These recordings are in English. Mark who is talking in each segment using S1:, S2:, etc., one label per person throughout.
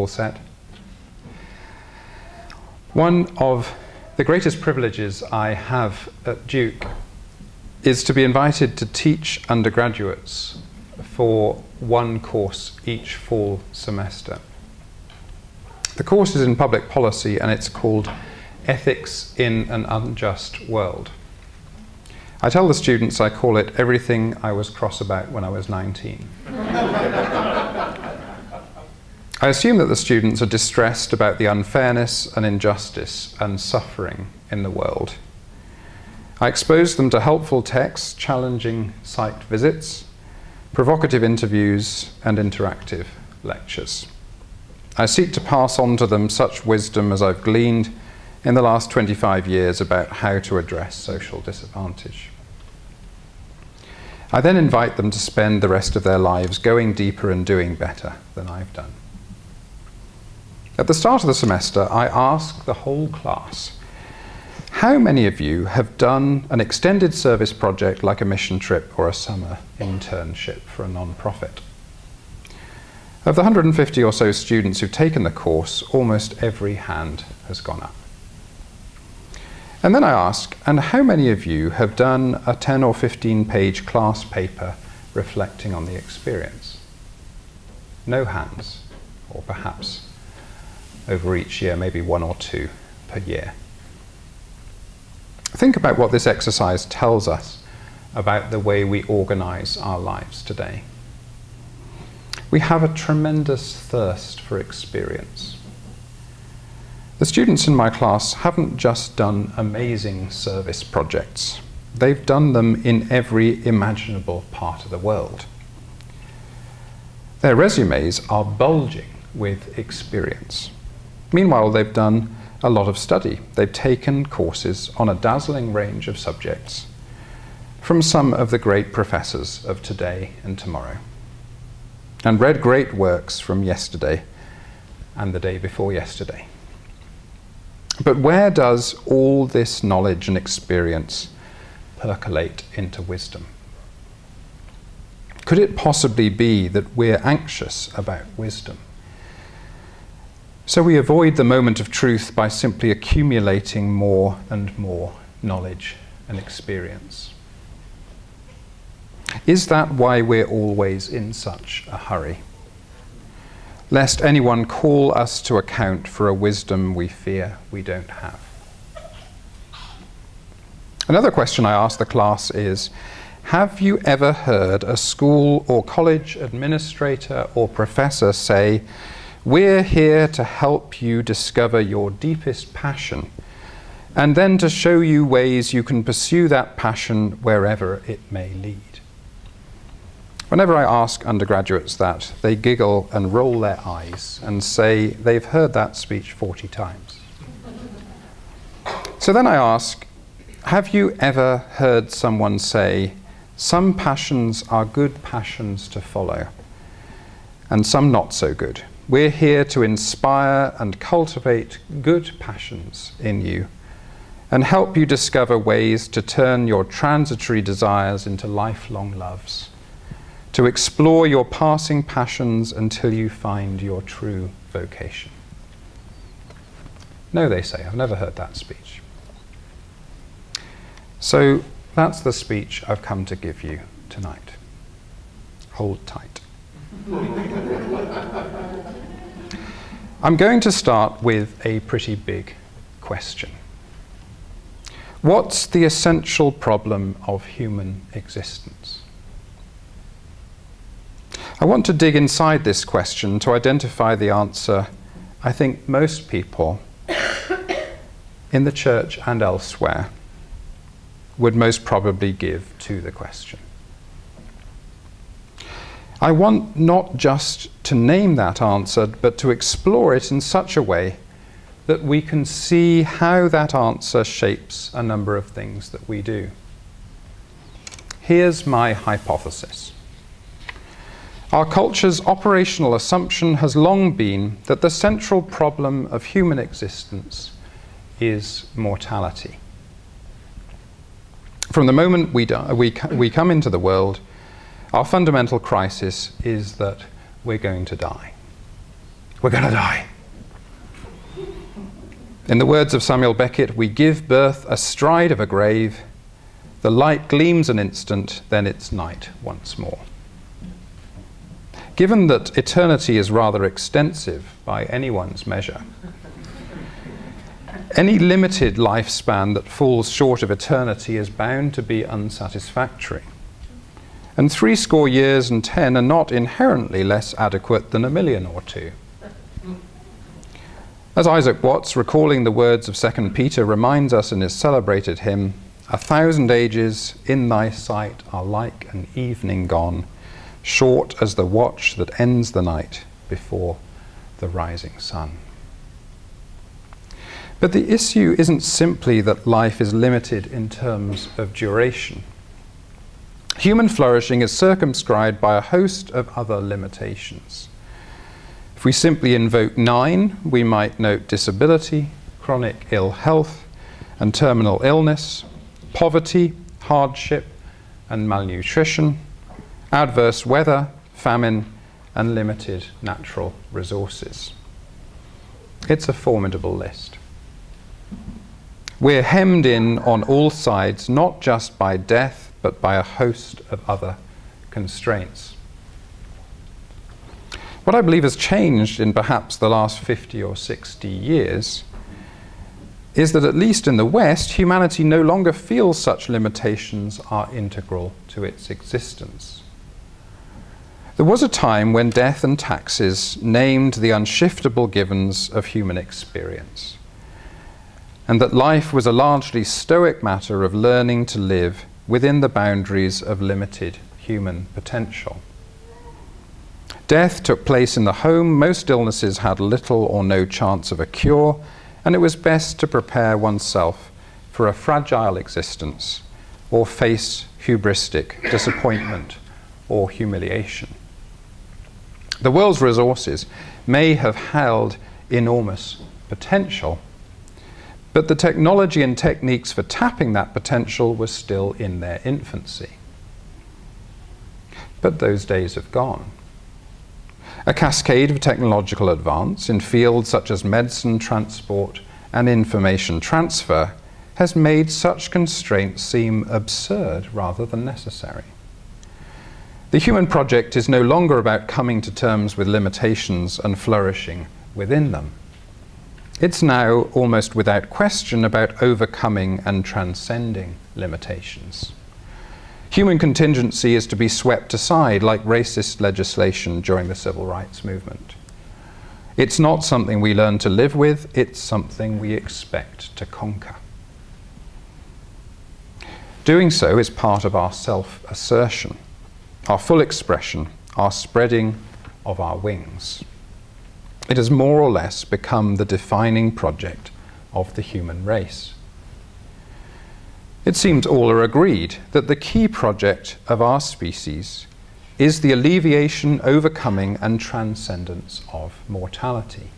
S1: All set? One of the greatest privileges I have at Duke is to be invited to teach undergraduates for one course each fall semester. The course is in public policy and it's called Ethics in an Unjust World. I tell the students I call it everything I was cross about when I was 19. I assume that the students are distressed about the unfairness and injustice and suffering in the world. I expose them to helpful texts, challenging site visits, provocative interviews, and interactive lectures. I seek to pass on to them such wisdom as I've gleaned in the last 25 years about how to address social disadvantage. I then invite them to spend the rest of their lives going deeper and doing better than I've done. At the start of the semester, I ask the whole class how many of you have done an extended service project like a mission trip or a summer internship for a non-profit? Of the 150 or so students who've taken the course, almost every hand has gone up. And then I ask, and how many of you have done a 10 or 15 page class paper reflecting on the experience? No hands, or perhaps over each year, maybe one or two per year. Think about what this exercise tells us about the way we organize our lives today. We have a tremendous thirst for experience. The students in my class haven't just done amazing service projects, they've done them in every imaginable part of the world. Their resumes are bulging with experience. Meanwhile, they've done a lot of study. They've taken courses on a dazzling range of subjects from some of the great professors of today and tomorrow, and read great works from yesterday and the day before yesterday. But where does all this knowledge and experience percolate into wisdom? Could it possibly be that we're anxious about wisdom? So we avoid the moment of truth by simply accumulating more and more knowledge and experience. Is that why we're always in such a hurry? Lest anyone call us to account for a wisdom we fear we don't have. Another question I ask the class is Have you ever heard a school or college administrator or professor say, we're here to help you discover your deepest passion and then to show you ways you can pursue that passion wherever it may lead. Whenever I ask undergraduates that, they giggle and roll their eyes and say they've heard that speech 40 times. So then I ask, have you ever heard someone say, some passions are good passions to follow, and some not so good? We're here to inspire and cultivate good passions in you and help you discover ways to turn your transitory desires into lifelong loves, to explore your passing passions until you find your true vocation. No, they say, I've never heard that speech. So that's the speech I've come to give you tonight. Hold tight. I'm going to start with a pretty big question. What's the essential problem of human existence? I want to dig inside this question to identify the answer I think most people in the church and elsewhere would most probably give to the question. I want not just to name that answer, but to explore it in such a way that we can see how that answer shapes a number of things that we do. Here's my hypothesis. Our culture's operational assumption has long been that the central problem of human existence is mortality. From the moment we, die, we, we come into the world, our fundamental crisis is that we're going to die. We're going to die. In the words of Samuel Beckett, we give birth astride of a grave. The light gleams an instant, then it's night once more. Given that eternity is rather extensive by anyone's measure, any limited lifespan that falls short of eternity is bound to be unsatisfactory. And three score years and ten are not inherently less adequate than a million or two. As Isaac Watts, recalling the words of 2 Peter, reminds us in his celebrated hymn, A thousand ages in thy sight are like an evening gone, short as the watch that ends the night before the rising sun. But the issue isn't simply that life is limited in terms of duration. Human flourishing is circumscribed by a host of other limitations. If we simply invoke nine, we might note disability, chronic ill health, and terminal illness, poverty, hardship, and malnutrition, adverse weather, famine, and limited natural resources. It's a formidable list. We're hemmed in on all sides, not just by death, but by a host of other constraints. What I believe has changed in perhaps the last 50 or 60 years is that, at least in the West, humanity no longer feels such limitations are integral to its existence. There was a time when death and taxes named the unshiftable givens of human experience, and that life was a largely stoic matter of learning to live within the boundaries of limited human potential. Death took place in the home. Most illnesses had little or no chance of a cure, and it was best to prepare oneself for a fragile existence or face hubristic disappointment or humiliation. The world's resources may have held enormous potential, but the technology and techniques for tapping that potential were still in their infancy. But those days have gone. A cascade of technological advance in fields such as medicine, transport, and information transfer has made such constraints seem absurd rather than necessary. The human project is no longer about coming to terms with limitations and flourishing within them. It's now, almost without question, about overcoming and transcending limitations. Human contingency is to be swept aside like racist legislation during the civil rights movement. It's not something we learn to live with, it's something we expect to conquer. Doing so is part of our self assertion, our full expression, our spreading of our wings. It has more or less become the defining project of the human race. It seems all are agreed that the key project of our species is the alleviation, overcoming, and transcendence of mortality.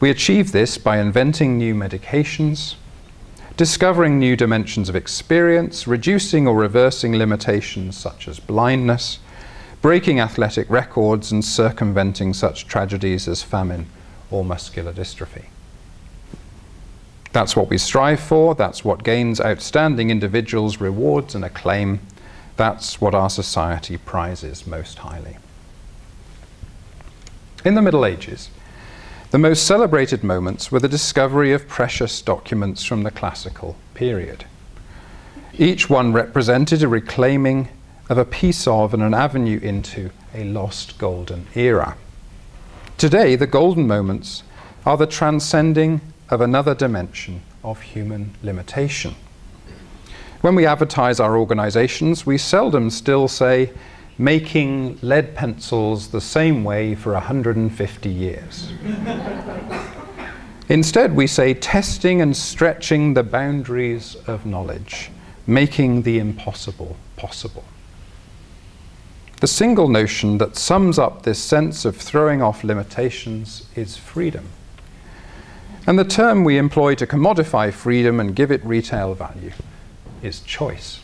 S1: We achieve this by inventing new medications, discovering new dimensions of experience, reducing or reversing limitations such as blindness, breaking athletic records, and circumventing such tragedies as famine or muscular dystrophy. That's what we strive for. That's what gains outstanding individuals rewards and acclaim. That's what our society prizes most highly. In the Middle Ages, the most celebrated moments were the discovery of precious documents from the classical period. Each one represented a reclaiming of a piece of and an avenue into a lost golden era. Today, the golden moments are the transcending of another dimension of human limitation. When we advertise our organizations, we seldom still say, making lead pencils the same way for 150 years. Instead, we say testing and stretching the boundaries of knowledge, making the impossible possible. The single notion that sums up this sense of throwing off limitations is freedom. And the term we employ to commodify freedom and give it retail value is choice.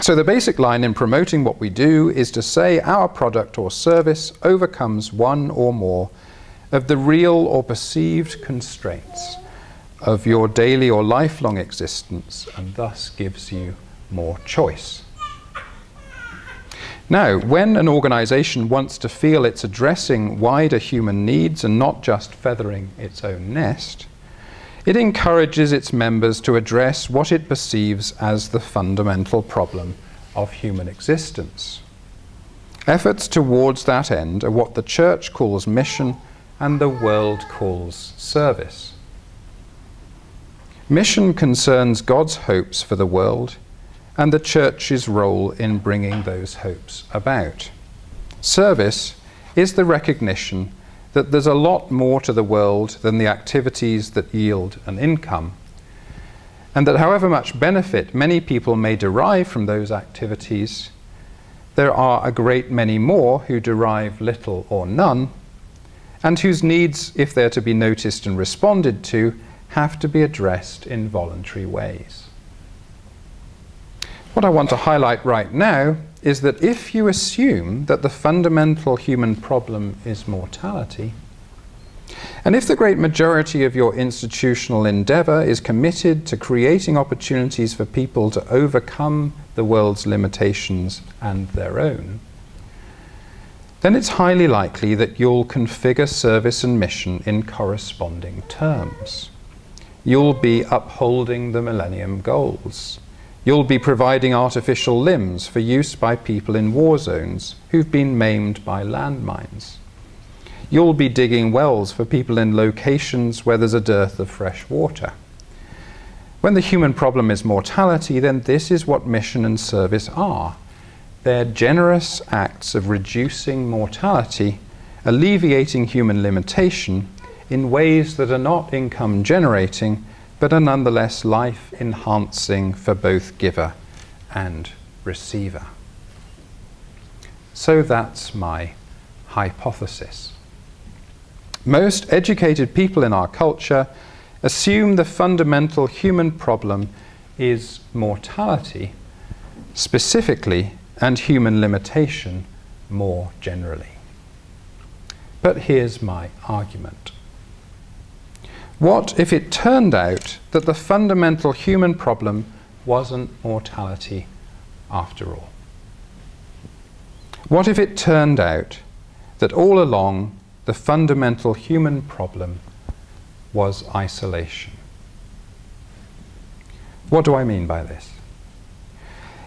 S1: So, the basic line in promoting what we do is to say our product or service overcomes one or more of the real or perceived constraints of your daily or lifelong existence and thus gives you more choice. Now, when an organization wants to feel it's addressing wider human needs and not just feathering its own nest, it encourages its members to address what it perceives as the fundamental problem of human existence. Efforts towards that end are what the church calls mission and the world calls service. Mission concerns God's hopes for the world and the church's role in bringing those hopes about. Service is the recognition that there's a lot more to the world than the activities that yield an income, and that however much benefit many people may derive from those activities, there are a great many more who derive little or none, and whose needs, if they're to be noticed and responded to, have to be addressed in voluntary ways. What I want to highlight right now is that if you assume that the fundamental human problem is mortality, and if the great majority of your institutional endeavour is committed to creating opportunities for people to overcome the world's limitations and their own, then it's highly likely that you'll configure service and mission in corresponding terms. You'll be upholding the Millennium Goals. You'll be providing artificial limbs for use by people in war zones who've been maimed by landmines. You'll be digging wells for people in locations where there's a dearth of fresh water. When the human problem is mortality, then this is what mission and service are. They're generous acts of reducing mortality, alleviating human limitation in ways that are not income generating but are nonetheless life enhancing for both giver and receiver. So that's my hypothesis. Most educated people in our culture assume the fundamental human problem is mortality, specifically, and human limitation more generally. But here's my argument. What if it turned out that the fundamental human problem wasn't mortality after all? What if it turned out that all along the fundamental human problem was isolation? What do I mean by this?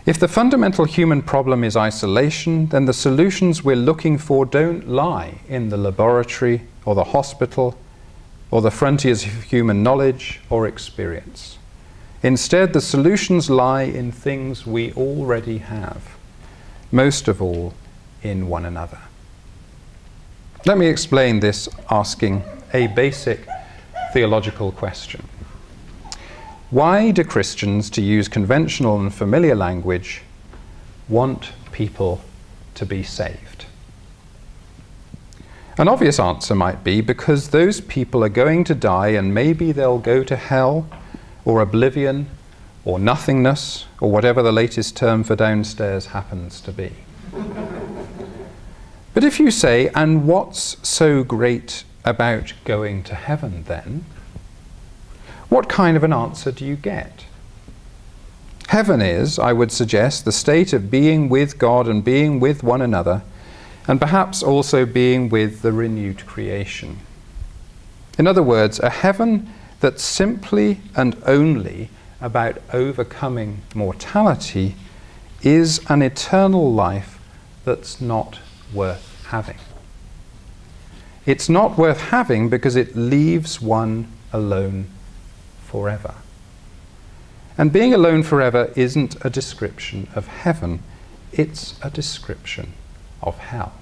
S1: If the fundamental human problem is isolation, then the solutions we're looking for don't lie in the laboratory or the hospital or the frontiers of human knowledge or experience. Instead, the solutions lie in things we already have, most of all in one another. Let me explain this asking a basic theological question. Why do Christians, to use conventional and familiar language, want people to be saved? An obvious answer might be because those people are going to die and maybe they'll go to hell or oblivion or nothingness or whatever the latest term for downstairs happens to be. but if you say, and what's so great about going to heaven then? What kind of an answer do you get? Heaven is, I would suggest, the state of being with God and being with one another and perhaps also being with the renewed creation. In other words, a heaven that's simply and only about overcoming mortality is an eternal life that's not worth having. It's not worth having because it leaves one alone forever. And being alone forever isn't a description of heaven, it's a description of hell.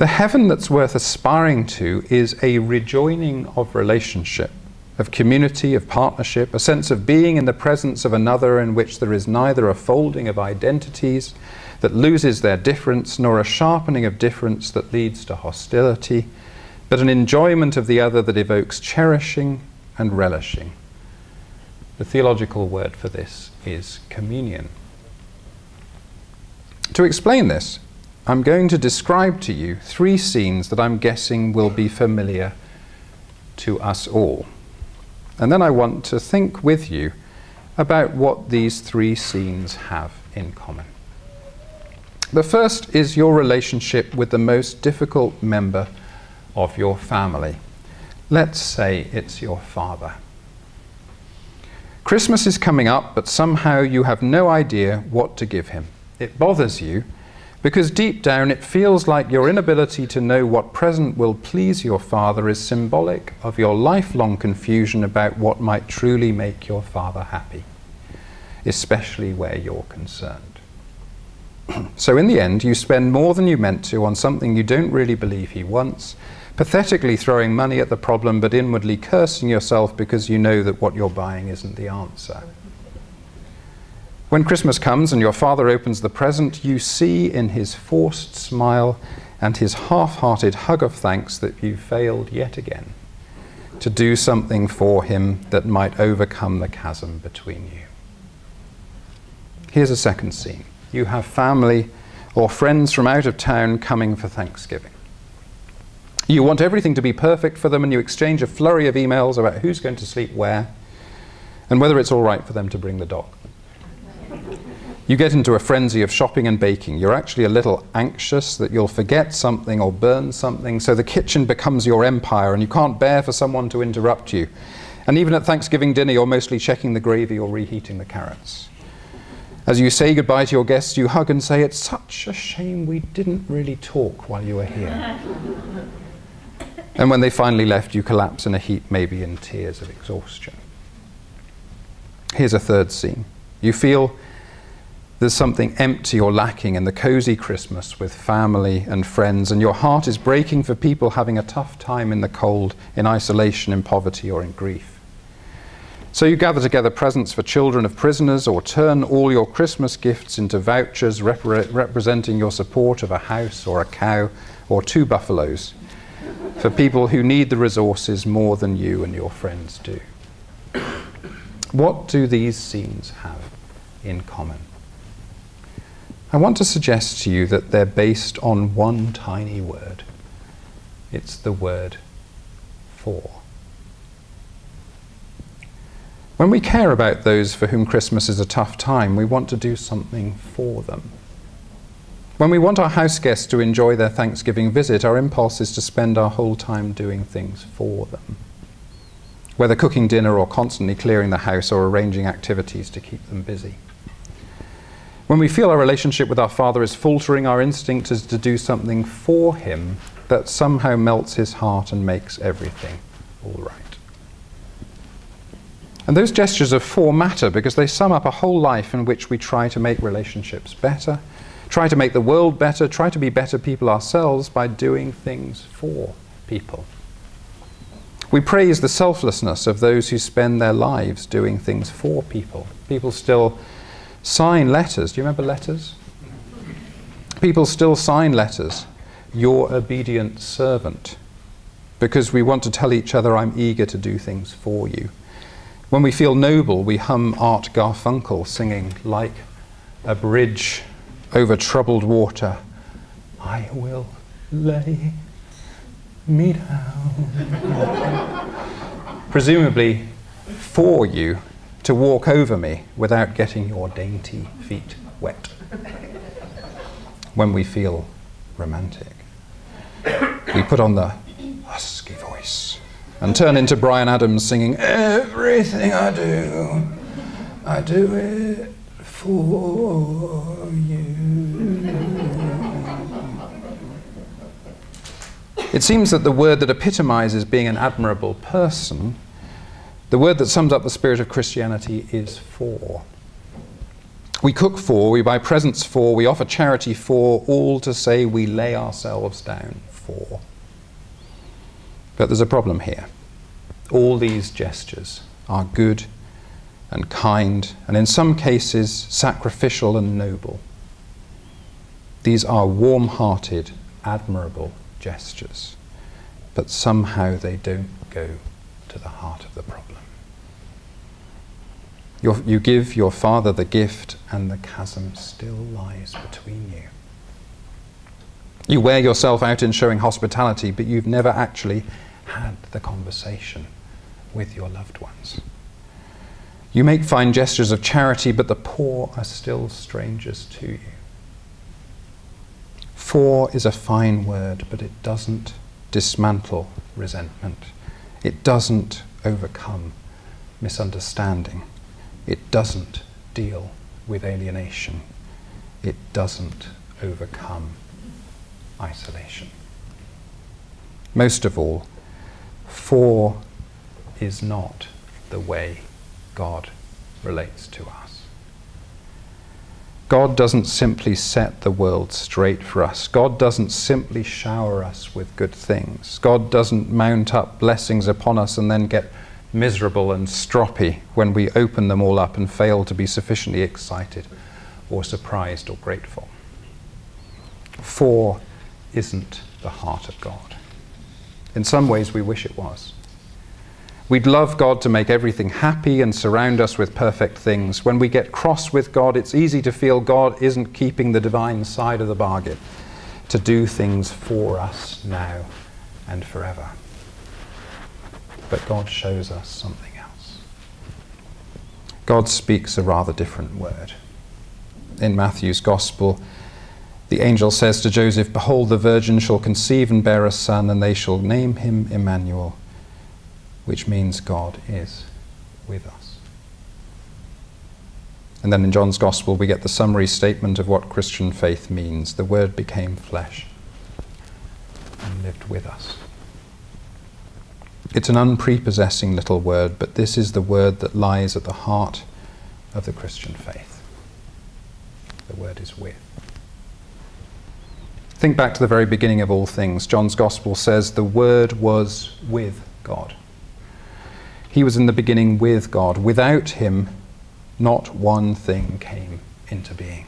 S1: The heaven that's worth aspiring to is a rejoining of relationship, of community, of partnership, a sense of being in the presence of another in which there is neither a folding of identities that loses their difference, nor a sharpening of difference that leads to hostility, but an enjoyment of the other that evokes cherishing and relishing. The theological word for this is communion. To explain this, I'm going to describe to you three scenes that I'm guessing will be familiar to us all. And then I want to think with you about what these three scenes have in common. The first is your relationship with the most difficult member of your family. Let's say it's your father. Christmas is coming up, but somehow you have no idea what to give him. It bothers you because deep down it feels like your inability to know what present will please your father is symbolic of your lifelong confusion about what might truly make your father happy, especially where you're concerned. so, in the end, you spend more than you meant to on something you don't really believe he wants, pathetically throwing money at the problem but inwardly cursing yourself because you know that what you're buying isn't the answer. When Christmas comes and your father opens the present, you see in his forced smile and his half hearted hug of thanks that you failed yet again to do something for him that might overcome the chasm between you. Here's a second scene you have family or friends from out of town coming for Thanksgiving. You want everything to be perfect for them, and you exchange a flurry of emails about who's going to sleep where and whether it's all right for them to bring the dog. You get into a frenzy of shopping and baking. You're actually a little anxious that you'll forget something or burn something, so the kitchen becomes your empire and you can't bear for someone to interrupt you. And even at Thanksgiving dinner, you're mostly checking the gravy or reheating the carrots. As you say goodbye to your guests, you hug and say, It's such a shame we didn't really talk while you were here. and when they finally left, you collapse in a heap, maybe in tears of exhaustion. Here's a third scene. You feel there's something empty or lacking in the cozy Christmas with family and friends, and your heart is breaking for people having a tough time in the cold, in isolation, in poverty, or in grief. So you gather together presents for children of prisoners, or turn all your Christmas gifts into vouchers rep representing your support of a house or a cow or two buffaloes for people who need the resources more than you and your friends do. What do these scenes have in common? I want to suggest to you that they're based on one tiny word. It's the word for. When we care about those for whom Christmas is a tough time, we want to do something for them. When we want our house guests to enjoy their Thanksgiving visit, our impulse is to spend our whole time doing things for them. Whether cooking dinner or constantly clearing the house or arranging activities to keep them busy. When we feel our relationship with our Father is faltering, our instinct is to do something for Him that somehow melts His heart and makes everything all right. And those gestures of for matter because they sum up a whole life in which we try to make relationships better, try to make the world better, try to be better people ourselves by doing things for people. We praise the selflessness of those who spend their lives doing things for people. People still sign letters. Do you remember letters? People still sign letters. Your obedient servant. Because we want to tell each other, I'm eager to do things for you. When we feel noble, we hum Art Garfunkel singing, like a bridge over troubled water. I will lay me down. Presumably for you to walk over me without getting your dainty feet wet. when we feel romantic, we put on the husky voice and turn into Bryan Adams singing, Everything I do, I do it for you. It seems that the word that epitomizes being an admirable person the word that sums up the spirit of Christianity is for. We cook for, we buy presents for, we offer charity for, all to say we lay ourselves down for. But there's a problem here. All these gestures are good and kind, and in some cases, sacrificial and noble. These are warm hearted, admirable gestures, but somehow they don't go to the heart of the problem. Your, you give your father the gift, and the chasm still lies between you. You wear yourself out in showing hospitality, but you've never actually had the conversation with your loved ones. You make fine gestures of charity, but the poor are still strangers to you. For is a fine word, but it doesn't dismantle resentment. It doesn't overcome misunderstanding. It doesn't deal with alienation. It doesn't overcome isolation. Most of all, for is not the way God relates to us. God doesn't simply set the world straight for us. God doesn't simply shower us with good things. God doesn't mount up blessings upon us and then get miserable and stroppy when we open them all up and fail to be sufficiently excited or surprised or grateful. For isn't the heart of God. In some ways, we wish it was. We'd love God to make everything happy and surround us with perfect things. When we get cross with God, it's easy to feel God isn't keeping the divine side of the bargain to do things for us now and forever. But God shows us something else. God speaks a rather different word. In Matthew's Gospel, the angel says to Joseph, Behold, the virgin shall conceive and bear a son, and they shall name him Emmanuel which means God is with us. And then in John's Gospel, we get the summary statement of what Christian faith means. The Word became flesh and lived with us. It's an unprepossessing little word, but this is the word that lies at the heart of the Christian faith. The word is with. Think back to the very beginning of all things. John's Gospel says the Word was with God. He was in the beginning with God. Without him, not one thing came into being.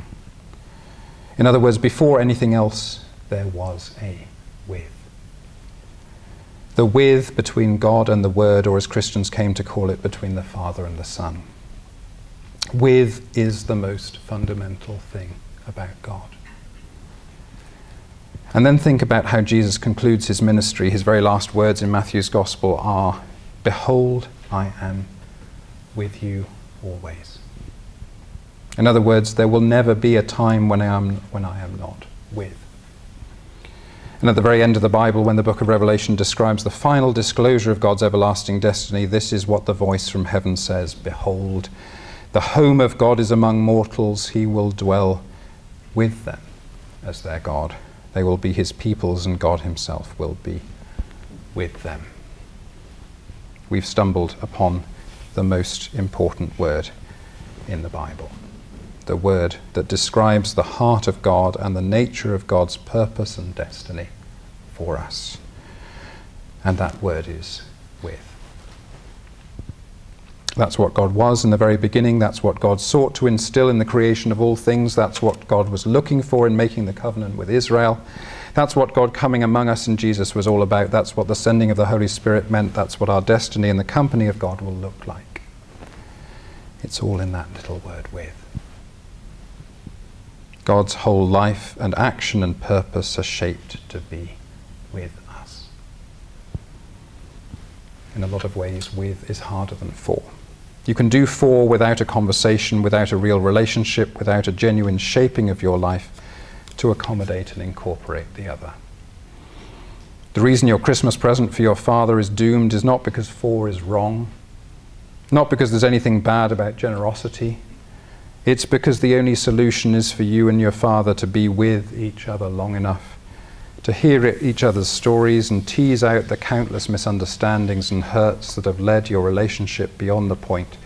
S1: In other words, before anything else, there was a with. The with between God and the Word, or as Christians came to call it, between the Father and the Son. With is the most fundamental thing about God. And then think about how Jesus concludes his ministry. His very last words in Matthew's Gospel are Behold, I am with you always. In other words, there will never be a time when I am, when I am not with. And at the very end of the Bible, when the book of Revelation describes the final disclosure of God's everlasting destiny, this is what the voice from heaven says Behold, the home of God is among mortals. He will dwell with them as their God. They will be his peoples, and God himself will be with them we've stumbled upon the most important word in the Bible. The word that describes the heart of God and the nature of God's purpose and destiny for us. And that word is with. That's what God was in the very beginning. That's what God sought to instill in the creation of all things. That's what God was looking for in making the covenant with Israel. That's what God coming among us in Jesus was all about. That's what the sending of the Holy Spirit meant. That's what our destiny in the company of God will look like. It's all in that little word with. God's whole life and action and purpose are shaped to be with us. In a lot of ways, with is harder than for. You can do for without a conversation, without a real relationship, without a genuine shaping of your life to accommodate and incorporate the other. The reason your Christmas present for your father is doomed is not because for is wrong, not because there's anything bad about generosity. It's because the only solution is for you and your father to be with each other long enough to hear each other's stories and tease out the countless misunderstandings and hurts that have led your relationship beyond the point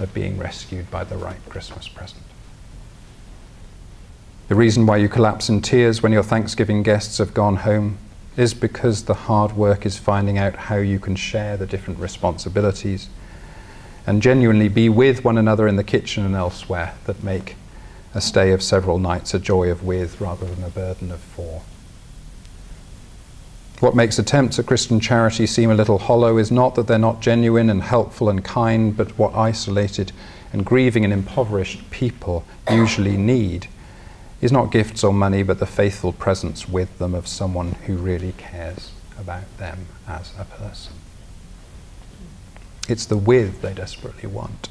S1: of being rescued by the right Christmas present. The reason why you collapse in tears when your Thanksgiving guests have gone home is because the hard work is finding out how you can share the different responsibilities and genuinely be with one another in the kitchen and elsewhere that make a stay of several nights a joy of with rather than a burden of for. What makes attempts at Christian charity seem a little hollow is not that they're not genuine and helpful and kind, but what isolated and grieving and impoverished people usually need is not gifts or money, but the faithful presence with them of someone who really cares about them as a person. It's the with they desperately want.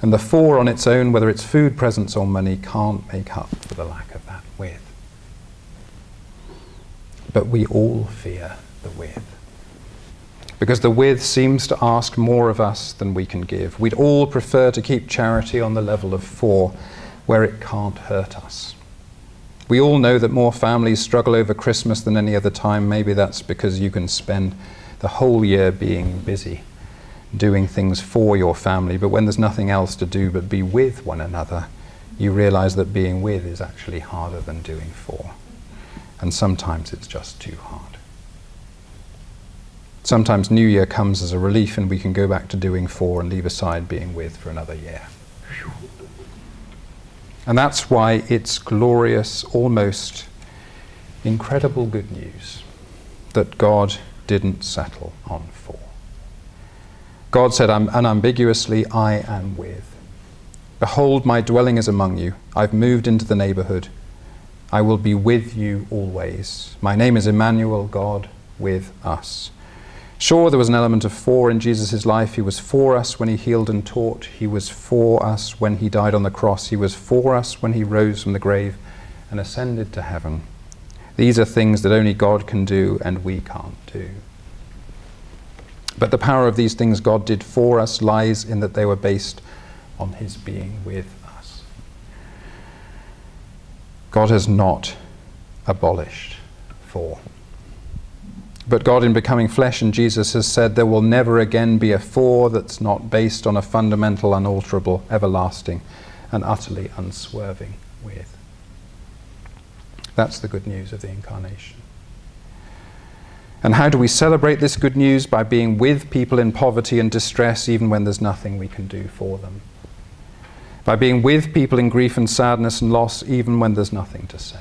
S1: And the for on its own, whether it's food, presents, or money, can't make up for the lack of that with. But we all fear the with. Because the with seems to ask more of us than we can give. We'd all prefer to keep charity on the level of for, where it can't hurt us. We all know that more families struggle over Christmas than any other time. Maybe that's because you can spend the whole year being busy, doing things for your family, but when there's nothing else to do but be with one another, you realize that being with is actually harder than doing for. And sometimes it's just too hard. Sometimes New Year comes as a relief and we can go back to doing for and leave aside being with for another year. And that's why it's glorious, almost incredible good news that God didn't settle on for. God said unambiguously, I am with. Behold, my dwelling is among you. I've moved into the neighborhood. I will be with you always. My name is Emmanuel, God with us. Sure, there was an element of for in Jesus' life. He was for us when he healed and taught. He was for us when he died on the cross. He was for us when he rose from the grave and ascended to heaven. These are things that only God can do and we can't do. But the power of these things God did for us lies in that they were based on his being with us. God has not abolished for. But God, in becoming flesh in Jesus, has said there will never again be a for that's not based on a fundamental, unalterable, everlasting, and utterly unswerving with. That's the good news of the incarnation. And how do we celebrate this good news? By being with people in poverty and distress, even when there's nothing we can do for them. By being with people in grief and sadness and loss, even when there's nothing to say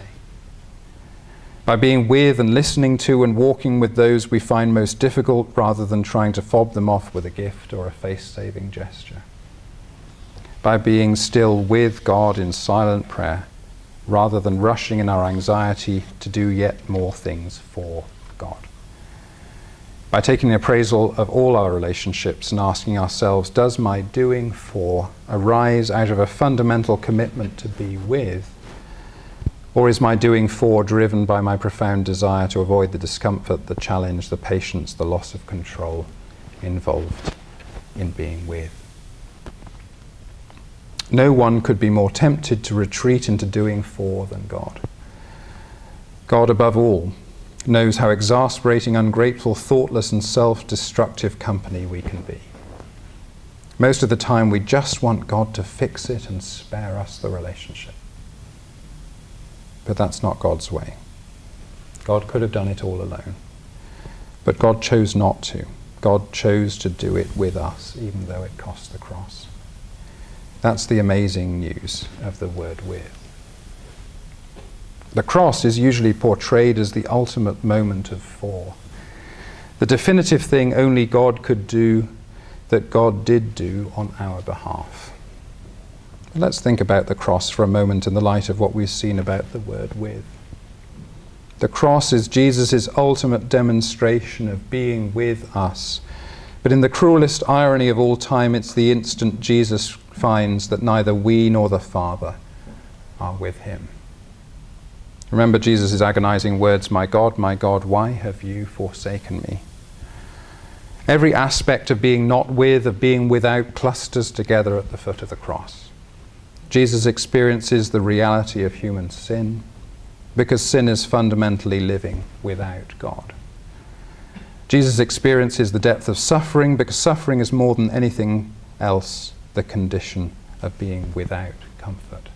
S1: by being with and listening to and walking with those we find most difficult rather than trying to fob them off with a gift or a face saving gesture. By being still with God in silent prayer rather than rushing in our anxiety to do yet more things for God. By taking the appraisal of all our relationships and asking ourselves, does my doing for arise out of a fundamental commitment to be with or is my doing for driven by my profound desire to avoid the discomfort, the challenge, the patience, the loss of control involved in being with? No one could be more tempted to retreat into doing for than God. God, above all, knows how exasperating, ungrateful, thoughtless, and self destructive company we can be. Most of the time, we just want God to fix it and spare us the relationship. But that's not God's way. God could have done it all alone. But God chose not to. God chose to do it with us, even though it cost the cross. That's the amazing news of the word with. The cross is usually portrayed as the ultimate moment of for. The definitive thing only God could do that God did do on our behalf. Let's think about the cross for a moment in the light of what we've seen about the word with. The cross is Jesus' ultimate demonstration of being with us. But in the cruelest irony of all time, it's the instant Jesus finds that neither we nor the Father are with him. Remember Jesus' agonizing words, My God, my God, why have you forsaken me? Every aspect of being not with, of being without, clusters together at the foot of the cross. Jesus experiences the reality of human sin because sin is fundamentally living without God. Jesus experiences the depth of suffering because suffering is more than anything else the condition of being without comfort.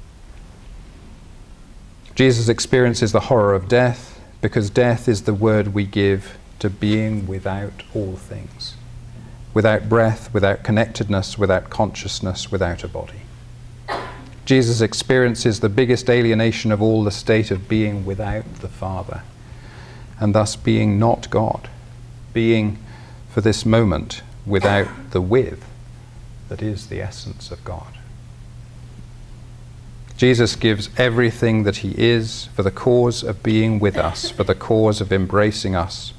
S1: Jesus experiences the horror of death because death is the word we give to being without all things, without breath, without connectedness, without consciousness, without a body. Jesus experiences the biggest alienation of all the state of being without the Father, and thus being not God, being for this moment without the with that is the essence of God. Jesus gives everything that he is for the cause of being with us, for the cause of embracing us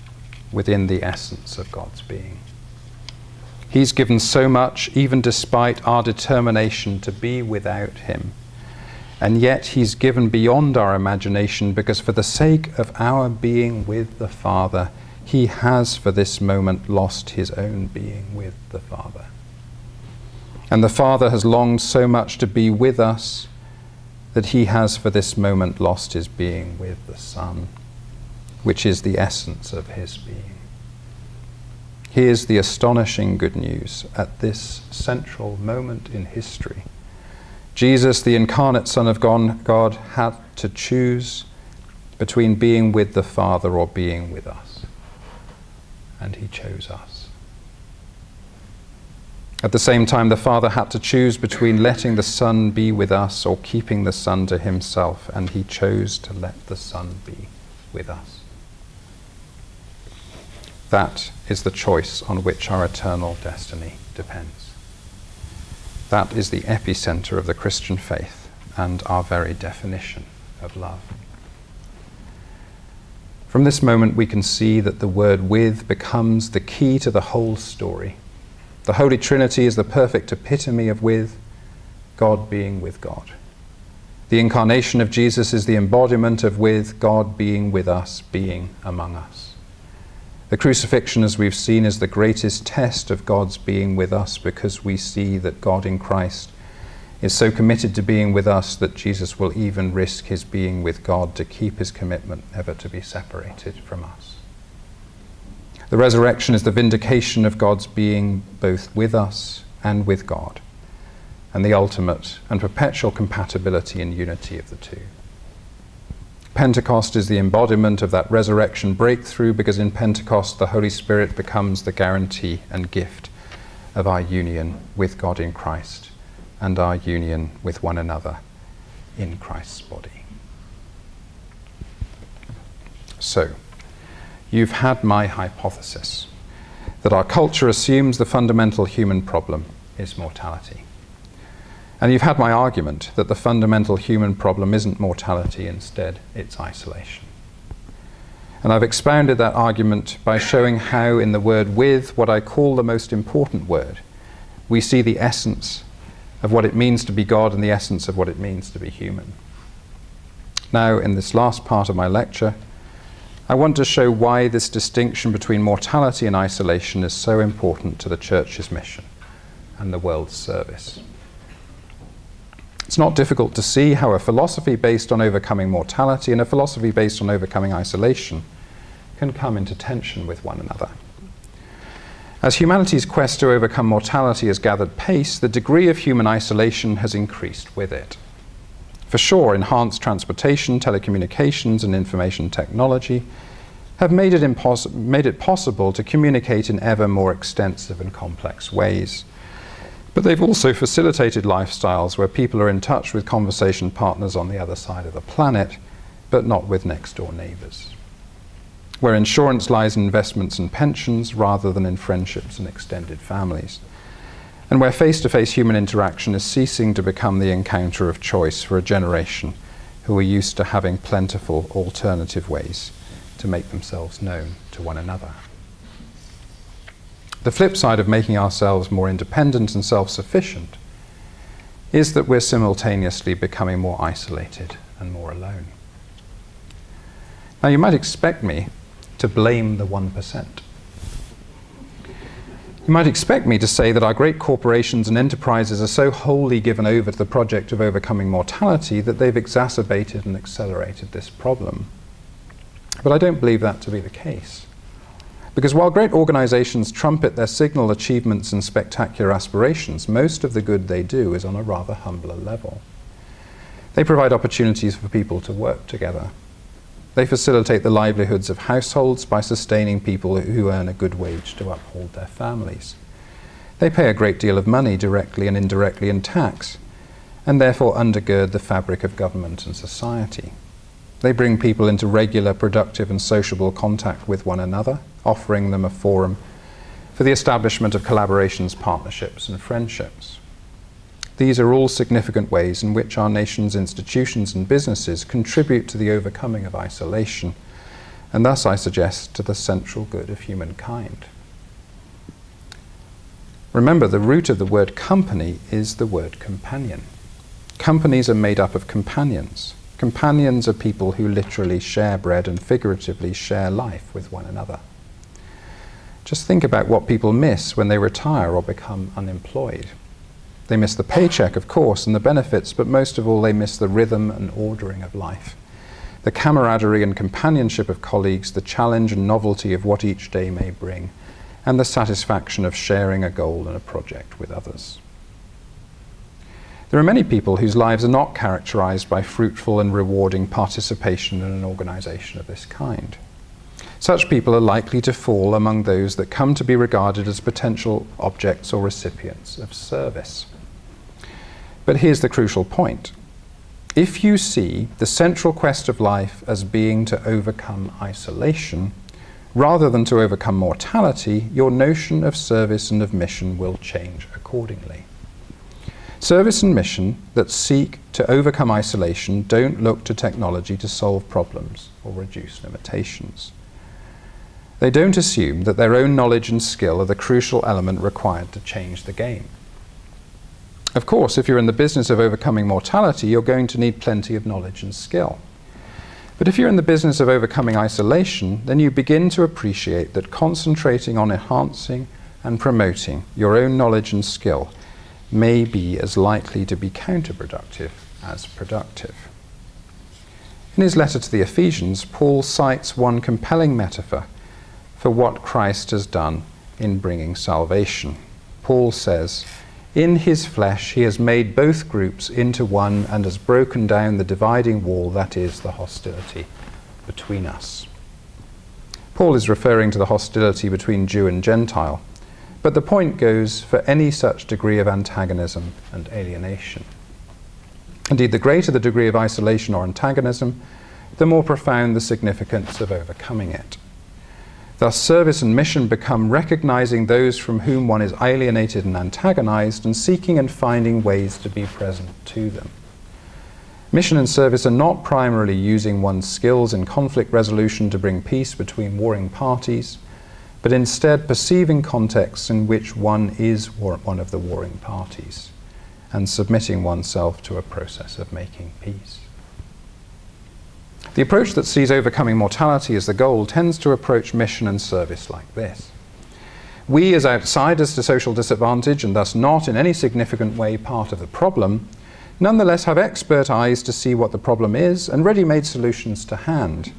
S1: within the essence of God's being. He's given so much, even despite our determination to be without him. And yet he's given beyond our imagination because, for the sake of our being with the Father, he has for this moment lost his own being with the Father. And the Father has longed so much to be with us that he has for this moment lost his being with the Son, which is the essence of his being. Here's the astonishing good news at this central moment in history. Jesus, the incarnate Son of God, had to choose between being with the Father or being with us. And he chose us. At the same time, the Father had to choose between letting the Son be with us or keeping the Son to himself, and he chose to let the Son be with us. That is the choice on which our eternal destiny depends. That is the epicenter of the Christian faith and our very definition of love. From this moment, we can see that the word with becomes the key to the whole story the Holy Trinity is the perfect epitome of with, God being with God. The incarnation of Jesus is the embodiment of with, God being with us, being among us. The crucifixion, as we've seen, is the greatest test of God's being with us because we see that God in Christ is so committed to being with us that Jesus will even risk his being with God to keep his commitment never to be separated from us. The resurrection is the vindication of God's being both with us and with God, and the ultimate and perpetual compatibility and unity of the two. Pentecost is the embodiment of that resurrection breakthrough because in Pentecost the Holy Spirit becomes the guarantee and gift of our union with God in Christ and our union with one another in Christ's body. So, you've had my hypothesis that our culture assumes the fundamental human problem is mortality. And you've had my argument that the fundamental human problem isn't mortality, instead, it's isolation. And I've expounded that argument by showing how, in the word with, what I call the most important word, we see the essence of what it means to be God and the essence of what it means to be human. Now, in this last part of my lecture, I want to show why this distinction between mortality and isolation is so important to the Church's mission and the world's service. It's not difficult to see how a philosophy based on overcoming mortality and a philosophy based on overcoming isolation can come into tension with one another. As humanity's quest to overcome mortality has gathered pace, the degree of human isolation has increased with it. For sure, enhanced transportation, telecommunications, and information technology have made it, made it possible to communicate in ever more extensive and complex ways. But they've also facilitated lifestyles where people are in touch with conversation partners on the other side of the planet, but not with next door neighbors. Where insurance lies in investments and pensions rather than in friendships and extended families and where face to face human interaction is ceasing to become the encounter of choice for a generation who are used to having plentiful alternative ways to make themselves known to one another. The flip side of making ourselves more independent and self sufficient is that we're simultaneously becoming more isolated and more alone. Now, you might expect me to blame the 1%. You might expect me to say that our great corporations and enterprises are so wholly given over to the project of overcoming mortality that they've exacerbated and accelerated this problem. But I don't believe that to be the case. Because while great organizations trumpet their signal achievements and spectacular aspirations, most of the good they do is on a rather humbler level. They provide opportunities for people to work together, they facilitate the livelihoods of households by sustaining people who earn a good wage to uphold their families. They pay a great deal of money directly and indirectly in tax, and therefore undergird the fabric of government and society. They bring people into regular, productive, and sociable contact with one another, offering them a forum for the establishment of collaborations, partnerships, and friendships. These are all significant ways in which our nation's institutions and businesses contribute to the overcoming of isolation, and thus, I suggest, to the central good of humankind. Remember, the root of the word company is the word companion. Companies are made up of companions. Companions are people who literally share bread and figuratively share life with one another. Just think about what people miss when they retire or become unemployed. They miss the paycheck, of course, and the benefits, but most of all, they miss the rhythm and ordering of life. The camaraderie and companionship of colleagues, the challenge and novelty of what each day may bring, and the satisfaction of sharing a goal and a project with others. There are many people whose lives are not characterized by fruitful and rewarding participation in an organization of this kind. Such people are likely to fall among those that come to be regarded as potential objects or recipients of service. But here's the crucial point. If you see the central quest of life as being to overcome isolation, rather than to overcome mortality, your notion of service and of mission will change accordingly. Service and mission that seek to overcome isolation don't look to technology to solve problems or reduce limitations. They don't assume that their own knowledge and skill are the crucial element required to change the game. Of course, if you're in the business of overcoming mortality, you're going to need plenty of knowledge and skill. But if you're in the business of overcoming isolation, then you begin to appreciate that concentrating on enhancing and promoting your own knowledge and skill may be as likely to be counterproductive as productive. In his letter to the Ephesians, Paul cites one compelling metaphor for what Christ has done in bringing salvation. Paul says, In his flesh he has made both groups into one and has broken down the dividing wall that is the hostility between us. Paul is referring to the hostility between Jew and Gentile, but the point goes for any such degree of antagonism and alienation. Indeed, the greater the degree of isolation or antagonism, the more profound the significance of overcoming it. Thus, service and mission become recognizing those from whom one is alienated and antagonized and seeking and finding ways to be present to them. Mission and service are not primarily using one's skills in conflict resolution to bring peace between warring parties, but instead perceiving contexts in which one is one of the warring parties and submitting oneself to a process of making peace. The approach that sees overcoming mortality as the goal tends to approach mission and service like this. We, as outsiders to social disadvantage and thus not in any significant way part of the problem, nonetheless have expert eyes to see what the problem is and ready made solutions to hand.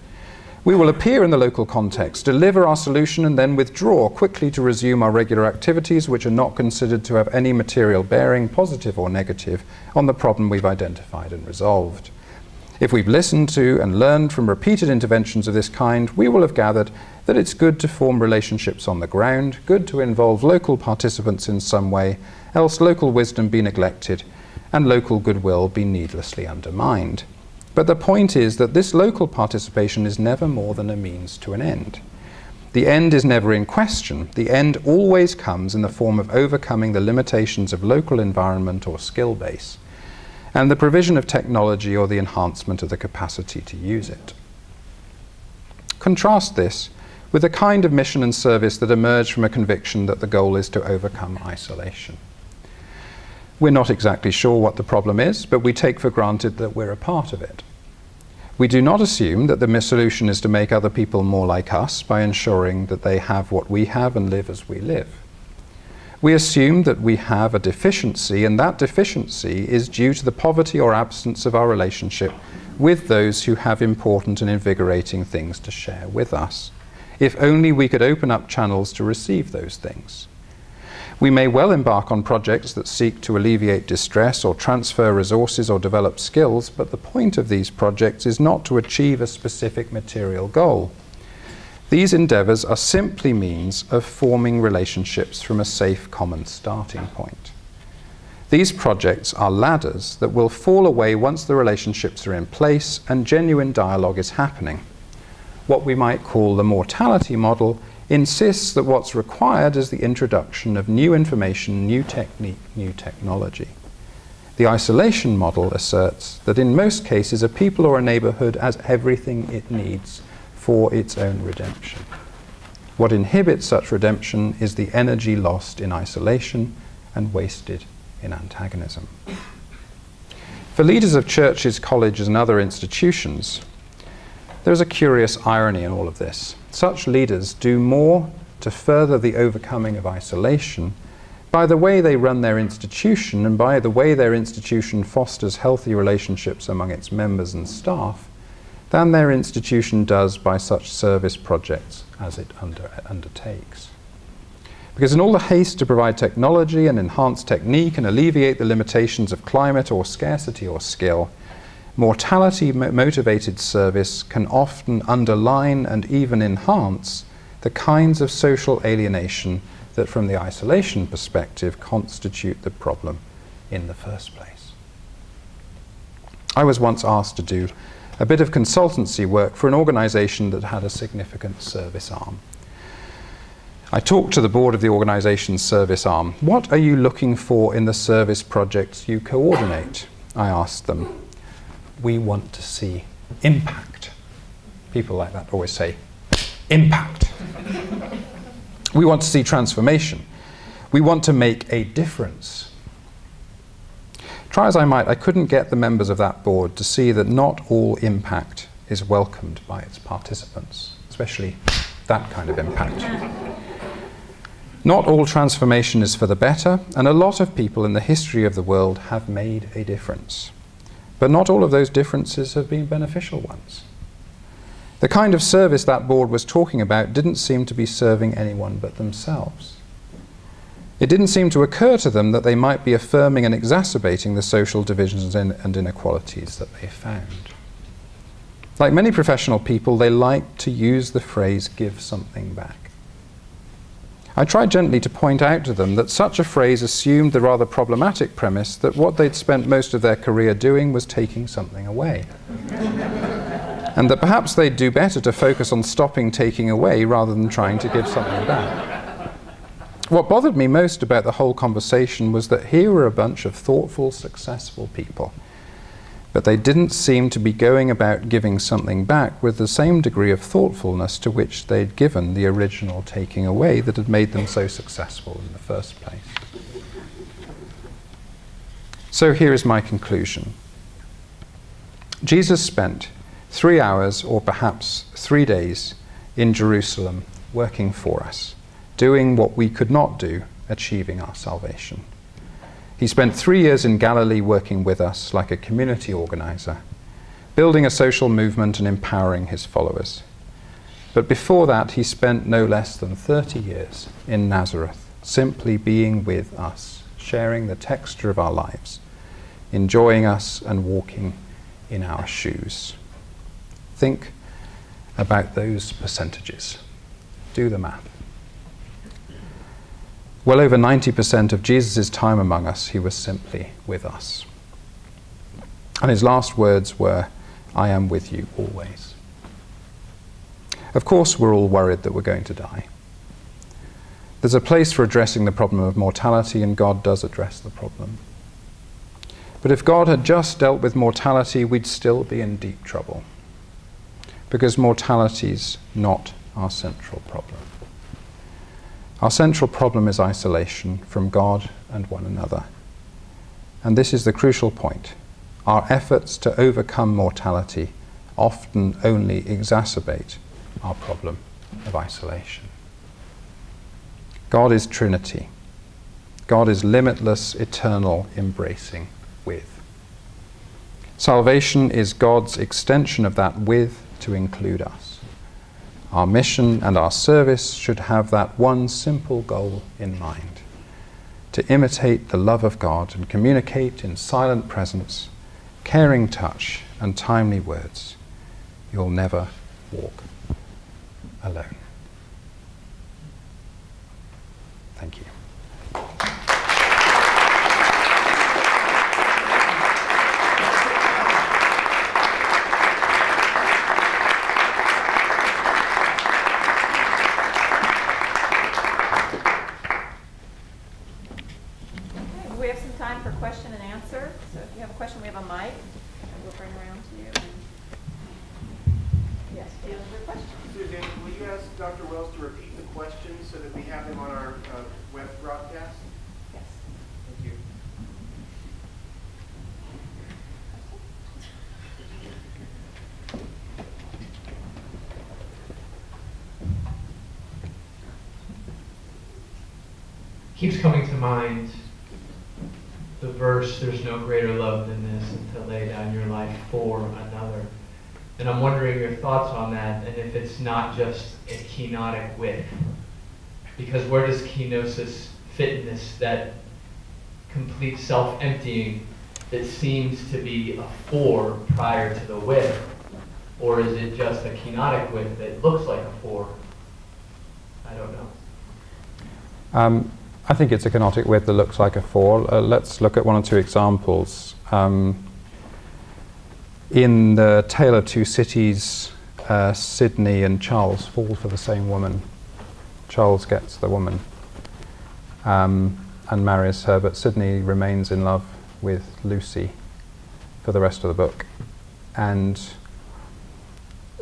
S1: We will appear in the local context, deliver our solution, and then withdraw quickly to resume our regular activities which are not considered to have any material bearing, positive or negative, on the problem we've identified and resolved. If we've listened to and learned from repeated interventions of this kind, we will have gathered that it's good to form relationships on the ground, good to involve local participants in some way, else local wisdom be neglected and local goodwill be needlessly undermined. But the point is that this local participation is never more than a means to an end. The end is never in question. The end always comes in the form of overcoming the limitations of local environment or skill base and the provision of technology or the enhancement of the capacity to use it. Contrast this with the kind of mission and service that emerge from a conviction that the goal is to overcome isolation. We're not exactly sure what the problem is, but we take for granted that we're a part of it. We do not assume that the solution is to make other people more like us by ensuring that they have what we have and live as we live we assume that we have a deficiency, and that deficiency is due to the poverty or absence of our relationship with those who have important and invigorating things to share with us. If only we could open up channels to receive those things. We may well embark on projects that seek to alleviate distress or transfer resources or develop skills, but the point of these projects is not to achieve a specific material goal. These endeavours are simply means of forming relationships from a safe common starting point. These projects are ladders that will fall away once the relationships are in place and genuine dialogue is happening. What we might call the mortality model insists that what's required is the introduction of new information, new technique, new technology. The isolation model asserts that in most cases a people or a neighborhood has everything it needs for its own redemption. What inhibits such redemption is the energy lost in isolation and wasted in antagonism. For leaders of churches, colleges, and other institutions, there is a curious irony in all of this. Such leaders do more to further the overcoming of isolation by the way they run their institution and by the way their institution fosters healthy relationships among its members and staff than their institution does by such service projects as it under, undertakes. Because in all the haste to provide technology and enhance technique and alleviate the limitations of climate or scarcity or skill, mortality motivated service can often underline and even enhance the kinds of social alienation that, from the isolation perspective, constitute the problem in the first place. I was once asked to do a bit of consultancy work for an organization that had a significant service arm. I talked to the board of the organisation's service arm. What are you looking for in the service projects you coordinate? I asked them we want to see impact. People like that always say, impact. we want to see transformation. We want to make a difference. Try as I might, I couldn't get the members of that board to see that not all impact is welcomed by its participants, especially that kind of impact. Not all transformation is for the better, and a lot of people in the history of the world have made a difference. But not all of those differences have been beneficial ones. The kind of service that board was talking about didn't seem to be serving anyone but themselves. It didn't seem to occur to them that they might be affirming and exacerbating the social divisions and inequalities that they found. Like many professional people, they like to use the phrase give something back. I tried gently to point out to them that such a phrase assumed the rather problematic premise that what they'd spent most of their career doing was taking something away. and that perhaps they'd do better to focus on stopping taking away rather than trying to give something back. What bothered me most about the whole conversation was that here were a bunch of thoughtful, successful people but they didn't seem to be going about giving something back with the same degree of thoughtfulness to which they'd given the original taking away that had made them so successful in the first place. So here is my conclusion Jesus spent three hours or perhaps three days in Jerusalem working for us, doing what we could not do, achieving our salvation. He spent three years in Galilee working with us like a community organizer, building a social movement and empowering his followers. But before that, he spent no less than 30 years in Nazareth, simply being with us, sharing the texture of our lives, enjoying us and walking in our shoes. Think about those percentages. Do the math. Well over 90% of Jesus' time among us, he was simply with us. And his last words were, I am with you always. Of course, we're all worried that we're going to die. There's a place for addressing the problem of mortality, and God does address the problem. But if God had just dealt with mortality, we'd still be in deep trouble. Because mortality's not our central problem. Our central problem is isolation from God and one another. And this is the crucial point. Our efforts to overcome mortality often only exacerbate our problem of isolation. God is Trinity. God is limitless, eternal, embracing with. Salvation is God's extension of that with to include us. Our mission and our service should have that one simple goal in mind to imitate the love of God and communicate in silent presence, caring touch, and timely words. You'll never walk alone. Thank you.
S2: we have some time for question and answer. So if you have a question, we have a mic, and we'll bring around to you. Yes, do you have your question?
S3: Suzanne, will you ask Dr. Wells to repeat the question so that we have him on our uh, web broadcast?
S2: Yes.
S3: Thank you.
S4: keeps coming to the verse, There's no greater love than this, to lay down your life for another. And I'm wondering your thoughts on that, and if it's not just a kenotic with. Because where does kenosis fit in this, that complete self emptying that seems to be a for prior to the with? Or is it just a kenotic with that looks like a for? I don't know.
S1: Um, I think it's a kenotic with that looks like a for. Uh, let's look at one or two examples. Um, in the Tale of Two Cities, uh, Sydney and Charles fall for the same woman. Charles gets the woman um, and marries her, but Sydney remains in love with Lucy for the rest of the book. And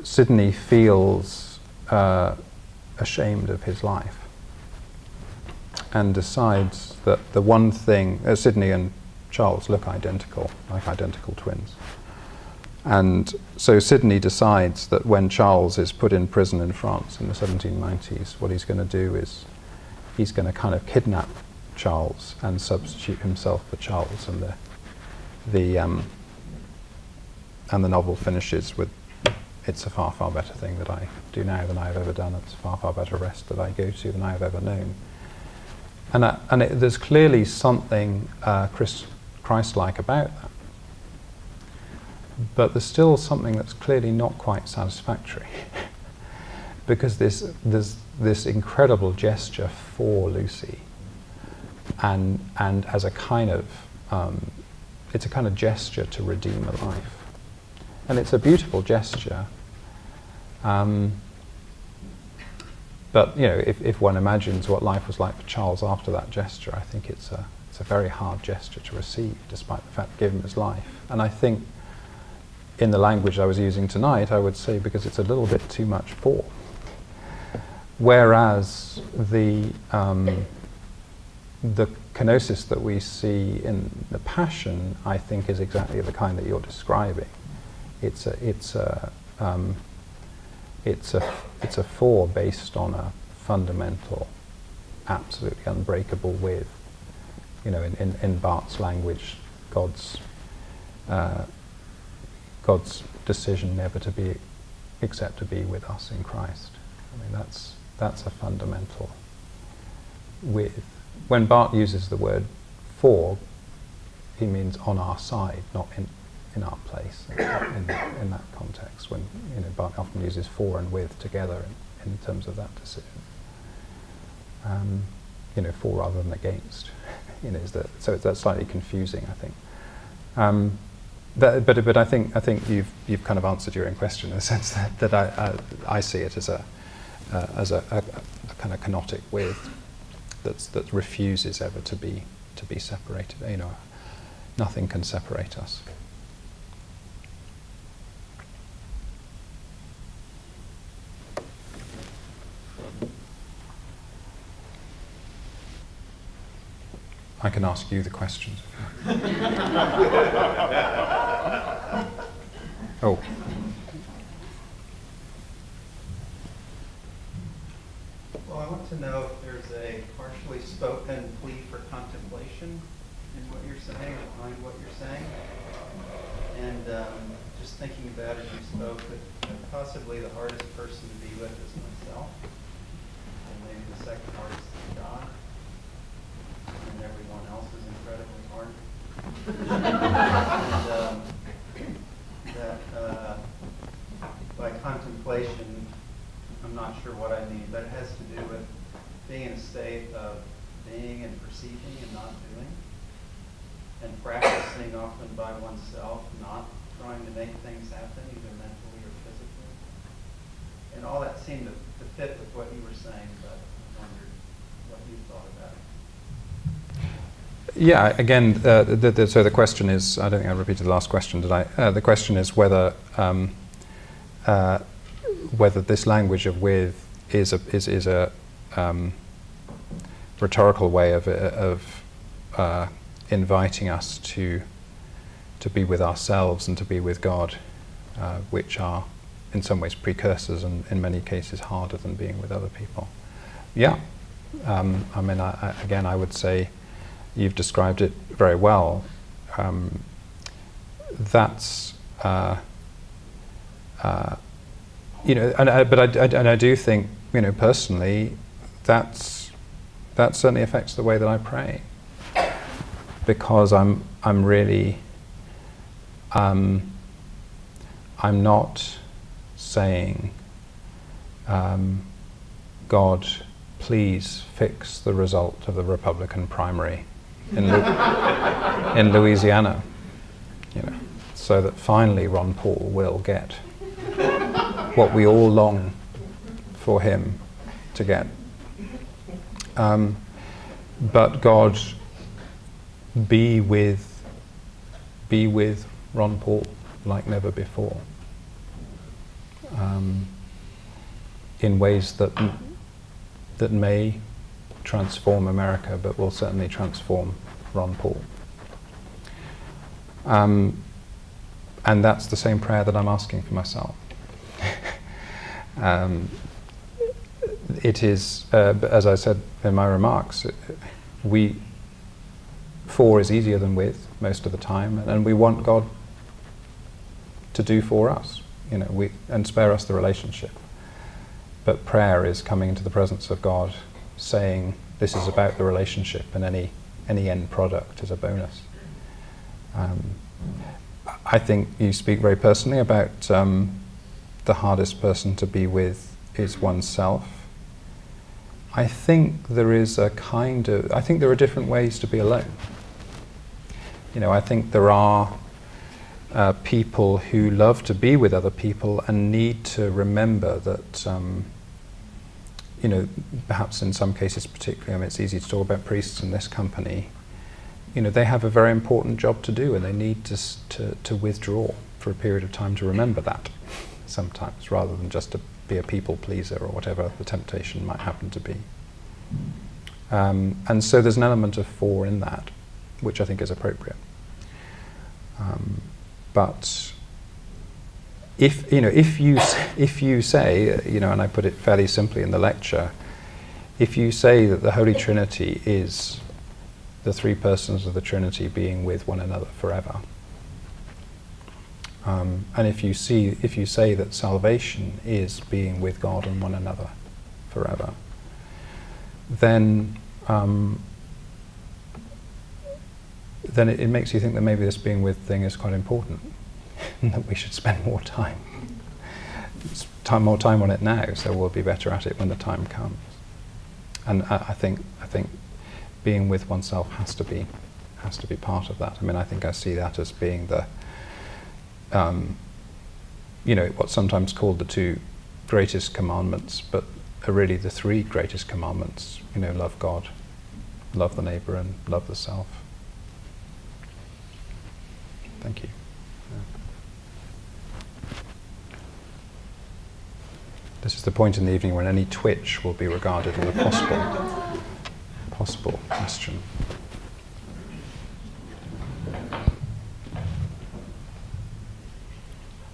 S1: Sydney feels uh, ashamed of his life and decides that the one thing, uh, Sydney and Charles look identical, like identical twins. And so Sydney decides that when Charles is put in prison in France in the 1790s, what he's going to do is he's going to kind of kidnap Charles and substitute himself for Charles. And the, the, um, and the novel finishes with it's a far, far better thing that I do now than I've ever done. It's a far, far better rest that I go to than I've ever known. And, uh, and it, there's clearly something uh, Christ-like about that. But there's still something that's clearly not quite satisfactory. because this, there's this incredible gesture for Lucy. And, and as a kind of, um, it's a kind of gesture to redeem a life. And it's a beautiful gesture. Um, but you know, if, if one imagines what life was like for Charles after that gesture, I think it's a, it's a very hard gesture to receive, despite the fact given his life. And I think in the language I was using tonight, I would say because it's a little bit too much for. Whereas the, um, the kenosis that we see in the Passion, I think, is exactly the kind that you're describing. It's a, it's a, um, it's a, it's a for based on a fundamental, absolutely unbreakable with, you know, in, in, in Barth's language, God's, uh, God's decision never to be, except to be with us in Christ. I mean, that's, that's a fundamental with. When Barth uses the word for, he means on our side, not in, in our place in, in, that context when you know Barth often uses for and with together in, in terms of that decision. Um, you know, for rather than against. you know, is that, so that's slightly confusing, I think. Um, but, but, but I think I think you've you've kind of answered your own question in the sense that, that I, I, I see it as a uh, as a, a, a, kind of kenotic with that's, that refuses ever to be to be separated. You know, nothing can separate us. I can ask you the questions. oh.
S5: Well, I want to know if there's a partially spoken plea for contemplation in what you're saying, behind what you're saying. And um, just thinking about as you spoke that possibly the hardest person to be with is myself. And maybe the second hardest is God and everyone else is incredibly hard. and, um, that uh, by contemplation, I'm not sure what I mean, but it has to do with being in a state of being and perceiving and not doing, and practicing often by oneself, not trying to make things happen, either mentally or physically. And all that seemed to, to fit with what you were saying, but I wondered what you thought about it.
S1: Yeah, again, uh, the, the, so the question is, I don't think I repeated the last question, did I? Uh, the question is whether, um, uh, whether this language of with is a, is, is a um, rhetorical way of, of uh, inviting us to, to be with ourselves and to be with God, uh, which are in some ways precursors and in many cases harder than being with other people. Yeah, um, I mean, I, I, again, I would say you've described it very well. Um, that's, uh, uh, you know, and, uh, but I, I, and I do think, you know, personally, that's, that certainly affects the way that I pray. Because I'm, I'm really, um, I'm not saying, um, God, please fix the result of the Republican primary in, Lu- in Louisiana, you know, so that finally Ron Paul will get what we all long for him to get. Um, but God, be with, be with Ron Paul like never before, um, in ways that that may transform America, but will certainly transform Ron Paul. Um, and that's the same prayer that I'm asking for myself. um, it is, uh, as I said in my remarks, we for is easier than with most of the time, and we want God to do for us, you know, we, and spare us the relationship. But prayer is coming into the presence of God, saying, This is about the relationship, and any, any end product is a bonus. Um, I think you speak very personally about um, the hardest person to be with is oneself. I think there is a kind of, I think there are different ways to be alone. You know, I think there are uh, people who love to be with other people and need to remember that um, you know, perhaps in some cases particularly, I mean, it's easy to talk about priests in this company, you know, they have a very important job to do and they need to, to, to withdraw for a period of time to remember that sometimes, rather than just to be a people pleaser or whatever the temptation might happen to be. Um, and so there's an element of for in that, which I think is appropriate. Um, but if you know if you if you say you know and I put it fairly simply in the lecture if you say that the holy trinity is the three persons of the trinity being with one another forever um, and if you see if you say that salvation is being with God and one another forever then um, then it, it makes you think that maybe this being with thing is quite important that we should spend more time. time, more time on it now, so we'll be better at it when the time comes. And I, I think I think being with oneself has to be has to be part of that. I mean, I think I see that as being the um, you know what's sometimes called the two greatest commandments, but are really the three greatest commandments. You know, love God, love the neighbor, and love the self. Thank you. This is the point in the evening when any twitch will be regarded as a possible, possible question.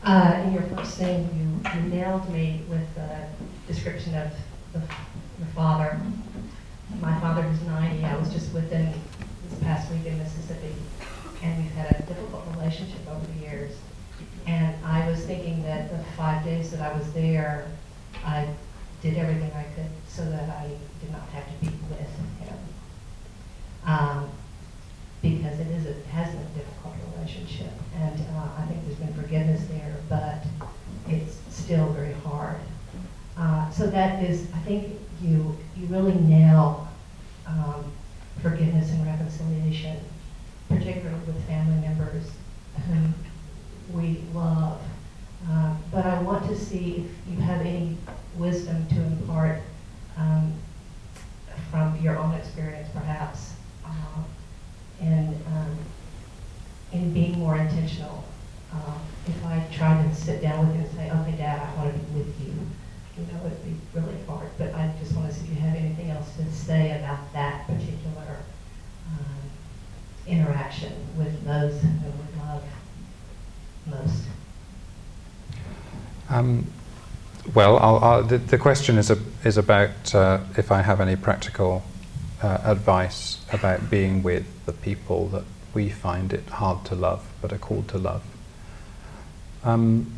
S6: Uh, in your first thing, you, you nailed me with the description of the, the father. My father was 90. I was just with him this past week in Mississippi, and we've had a difficult relationship over the years. And I was thinking that the five days that I was there, I did everything I could so that I did not have to be with him. Um, because it is a, has been a difficult relationship. And uh, I think there's been forgiveness there, but it's still very hard. Uh, so that is, I think you, you really nail um, forgiveness and reconciliation, particularly with family members whom we love um, but I want to see if you have any wisdom to impart um, from your own experience, perhaps, uh, in, um, in being more intentional. Uh, if I tried to sit down with you and say, okay, Dad, I want to be with you, you know, it'd be really hard. But I just want to see if you have anything else to say about that particular um, interaction with those
S1: Um, well, I'll, I'll, the, the question is, a, is about uh, if I have any practical uh, advice about being with the people that we find it hard to love but are called to love. Um,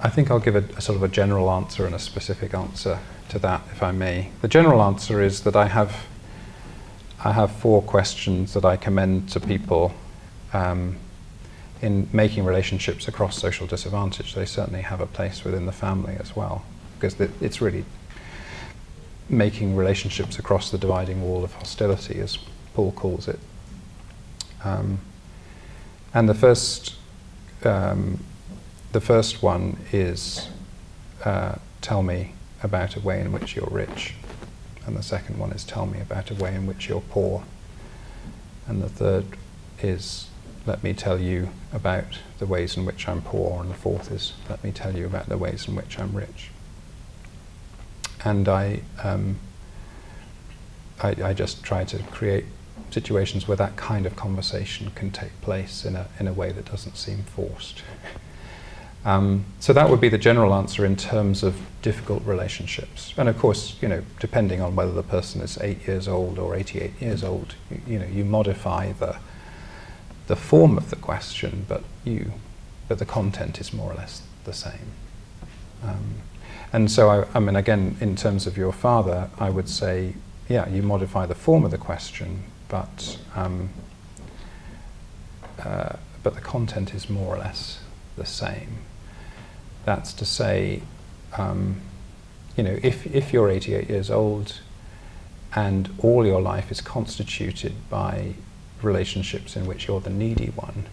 S1: I think I'll give a, a, sort of a general answer and a specific answer to that, if I may. The general answer is that I have, I have four questions that I commend to people um, in making relationships across social disadvantage. They certainly have a place within the family as well, because it's really making relationships across the dividing wall of hostility, as Paul calls it. Um, and the first um, the first one is uh, tell me about a way in which you're rich. And the second one is tell me about a way in which you're poor. And the third is let me tell you about the ways in which I'm poor. And the fourth is let me tell you about the ways in which I'm rich. And I, um, I, I just try to create situations where that kind of conversation can take place in a, in a way that doesn't seem forced. Um, so that would be the general answer in terms of difficult relationships. And of course, you know, depending on whether the person is eight years old or 88 years old, you, you know, you modify the the form of the question, but you, but the content is more or less the same. Um, and so, I, I mean, again, in terms of your father, I would say, yeah, you modify the form of the question, but um, uh, but the content is more or less the same. That's to say, um, you know, if, if you're 88 years old and all your life is constituted by relationships in which you're the needy one,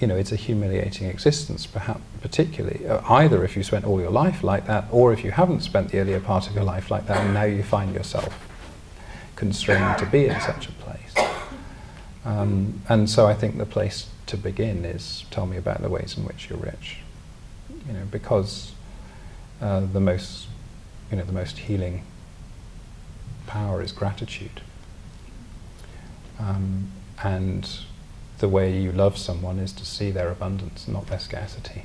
S1: you know, it's a humiliating existence, perhaps particularly, uh, either if you spent all your life like that, or if you haven't spent the earlier part of your life like that, and now you find yourself constrained to be in such a place. Um, and so I think the place to begin is tell me about the ways in which you're rich you know, because uh, the most, you know, the most healing power is gratitude. Um, and the way you love someone is to see their abundance, not their scarcity.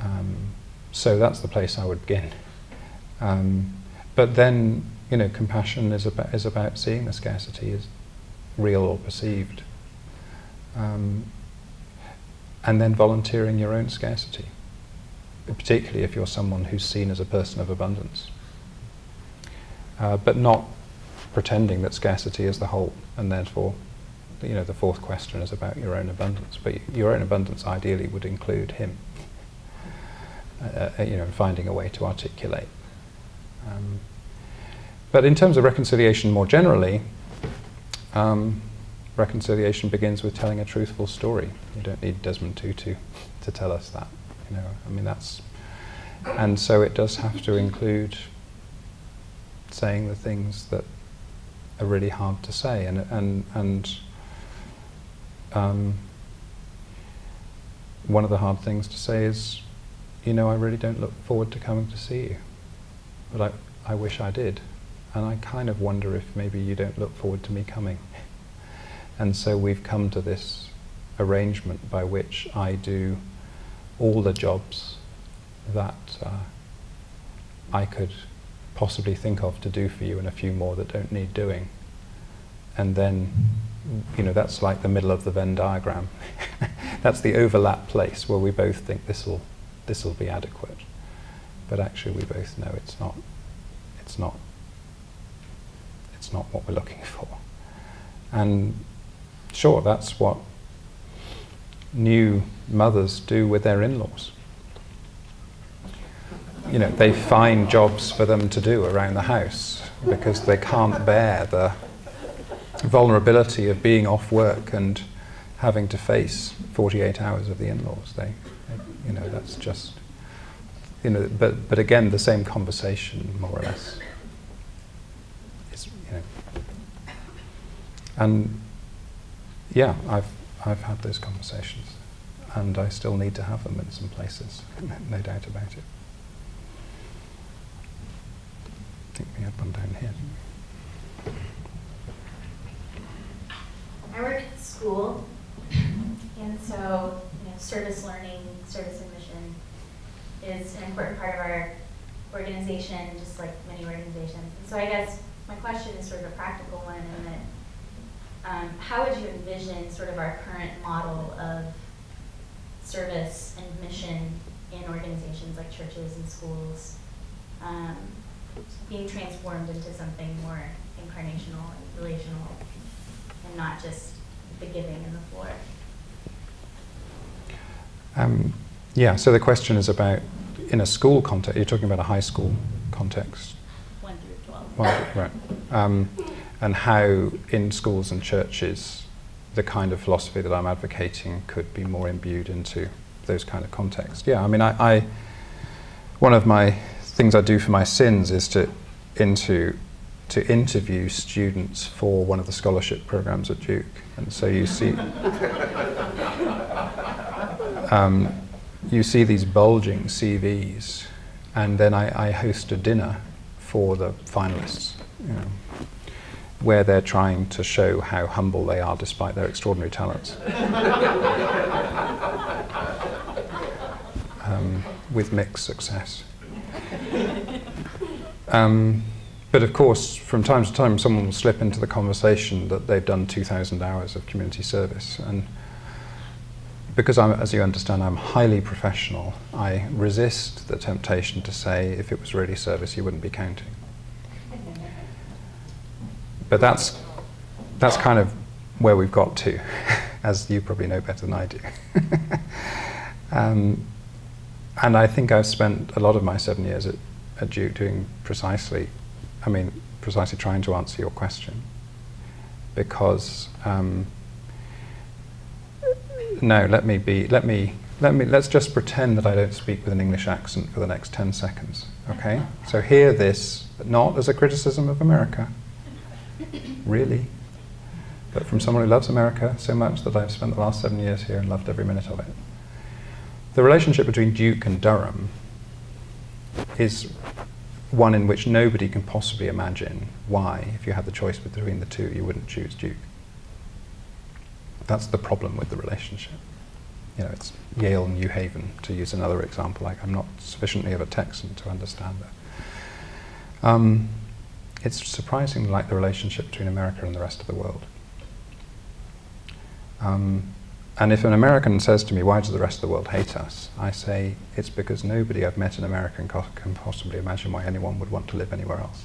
S1: Um, so that's the place I would begin. Um, but then, you know, compassion is about, is about seeing the scarcity as real or perceived. Um, and then volunteering your own scarcity, particularly if you're someone who's seen as a person of abundance. Uh, but not pretending that scarcity is the whole, and therefore, you know, the fourth question is about your own abundance. But your own abundance ideally would include him. Uh, uh, you know, finding a way to articulate. Um, but in terms of reconciliation more generally, um, reconciliation begins with telling a truthful story. You don't need Desmond Tutu to tell us that. You know, I mean that's, and so it does have to include saying the things that are really hard to say, and and and um, one of the hard things to say is, you know, I really don't look forward to coming to see you, but I I wish I did, and I kind of wonder if maybe you don't look forward to me coming. And so we've come to this arrangement by which I do all the jobs that uh, I could possibly think of to do for you and a few more that don't need doing. And then, you know, that's like the middle of the Venn diagram. that's the overlap place where we both think this will this will be adequate. But actually we both know it's not it's not it's not what we're looking for. And Sure, that's what new mothers do with their in laws. You know, they find jobs for them to do around the house because they can't bear the vulnerability of being off work and having to face 48 hours of the in laws. They, you know, that's just, you know, but, but again, the same conversation, more or less. Is, you know, and yeah, I've, I've had those conversations. and I still need to have them in some places, no doubt about it. I down here.
S7: I work at school, and so, you know, service learning, service and mission is an important part of our organization, just like many organizations. And so I guess my question is sort of a practical one that, um, how would you envision sort of our current model of service and mission in organizations like churches and schools um, being transformed into something more incarnational and relational and not just the giving and the floor?
S1: Um, yeah, so the question is about in a school context, you're talking about a high school context.
S7: One through 12.
S1: Well, right. Um, and how in schools and churches the kind of philosophy that I'm advocating could be more imbued into those kind of contexts. Yeah, I mean, I, I one of my things I do for my sins is to into to interview students for one of the scholarship programs at Duke, and so you see. Um, you see these bulging CVs, and then I, I host a dinner for the finalists, you know, where they're trying to show how humble they are despite their extraordinary talents. um, with mixed success. Um, but of course, from time to time, someone will slip into the conversation that they've done 2,000 hours of community service. And because, I'm, as you understand, I'm highly professional, I resist the temptation to say if it was really service, you wouldn't be counting. But that's, that's kind of where we've got to, as you probably know better than I do. um, and I think I've spent a lot of my seven years at, at Duke doing precisely, I mean, precisely trying to answer your question. Because um, no, let me be, let me, let me, let's just pretend that I don't speak with an English accent for the next 10 seconds, okay? So hear this, not as a criticism of America, really, but from someone who loves America so much that I've spent the last seven years here and loved every minute of it. The relationship between Duke and Durham is one in which nobody can possibly imagine why, if you had the choice between the two, you wouldn't choose Duke. That's the problem with the relationship. You know, it's Yale New Haven, to use another example. Like, I'm not sufficiently of a Texan to understand that. Um, it's surprisingly like the relationship between America and the rest of the world. Um, and if an American says to me, why does the rest of the world hate us? I say, it's because nobody I've met in America can possibly imagine why anyone would want to live anywhere else.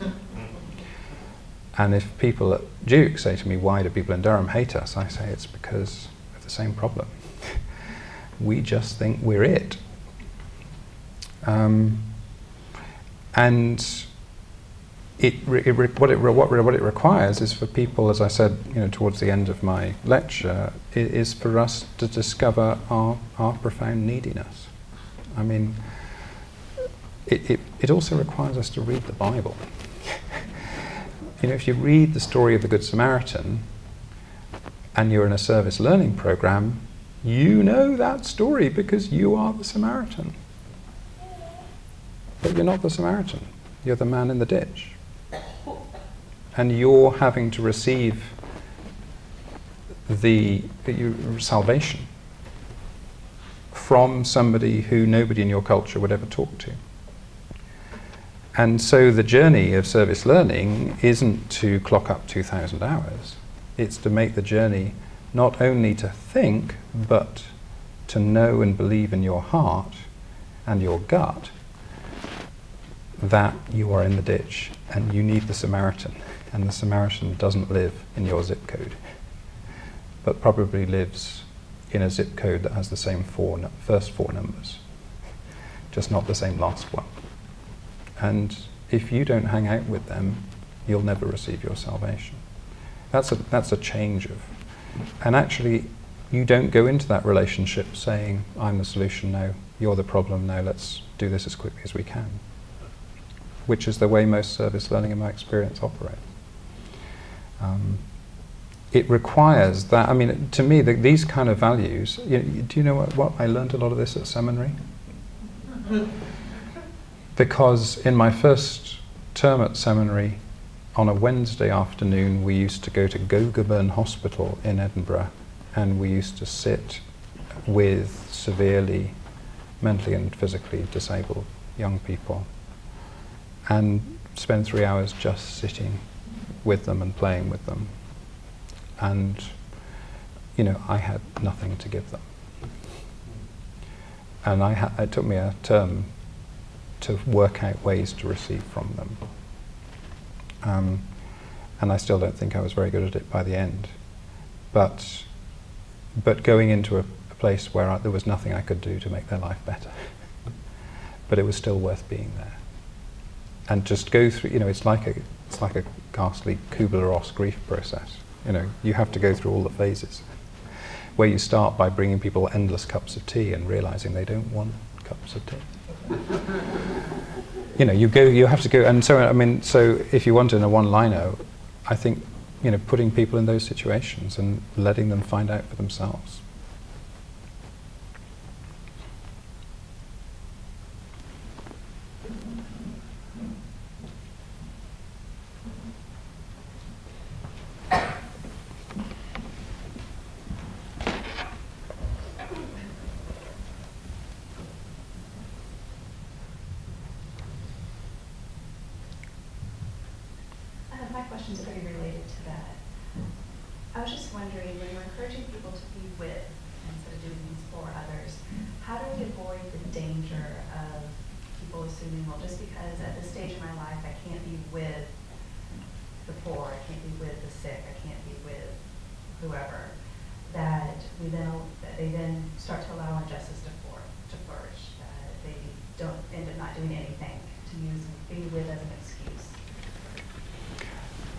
S1: and if people at Duke say to me, why do people in Durham hate us? I say, it's because of the same problem. we just think we're it. Um, and it, it what, it, what, what, it requires is for people, as I said you know, towards the end of my lecture, is for us to discover our, our profound neediness. I mean, it, it, it also requires us to read the Bible. you know, if you read the story of the Good Samaritan and you're in a service learning program, you know that story because you are the Samaritan. But you're not the Samaritan, you're the man in the ditch and you're having to receive the, the salvation from somebody who nobody in your culture would ever talk to. And so the journey of service learning isn't to clock up 2,000 hours. It's to make the journey not only to think, but to know and believe in your heart and your gut that you are in the ditch and you need the Samaritan and the Samaritan doesn't live in your zip code, but probably lives in a zip code that has the same four first four numbers, just not the same last one. And if you don't hang out with them, you'll never receive your salvation. That's a, that's a change of. And actually, you don't go into that relationship saying, I'm the solution, now, you're the problem, now, let's do this as quickly as we can. Which is the way most service learning, in my experience, operate. Um, it requires that. I mean, to me, the, these kind of values. You, do you know what, what I learned a lot of this at seminary? because in my first term at seminary, on a Wednesday afternoon, we used to go to Gogarburn Hospital in Edinburgh, and we used to sit with severely mentally and physically disabled young people and spend three hours just sitting with them and playing with them. And, you know, I had nothing to give them. And I it took me a term to work out ways to receive from them. Um, and I still don't think I was very good at it by the end. But, but going into a, a place where I, there was nothing I could do to make their life better, but it was still worth being there. And just go through, you know, it's like a, it's like a ghastly Kubler-Ross grief process. You know, you have to go through all the phases, where you start by bringing people endless cups of tea and realizing they don't want cups of tea you know, you go, you have to go, and so I mean, so if you want in a one-liner, I think, you know, putting people in those situations and letting them find out for themselves.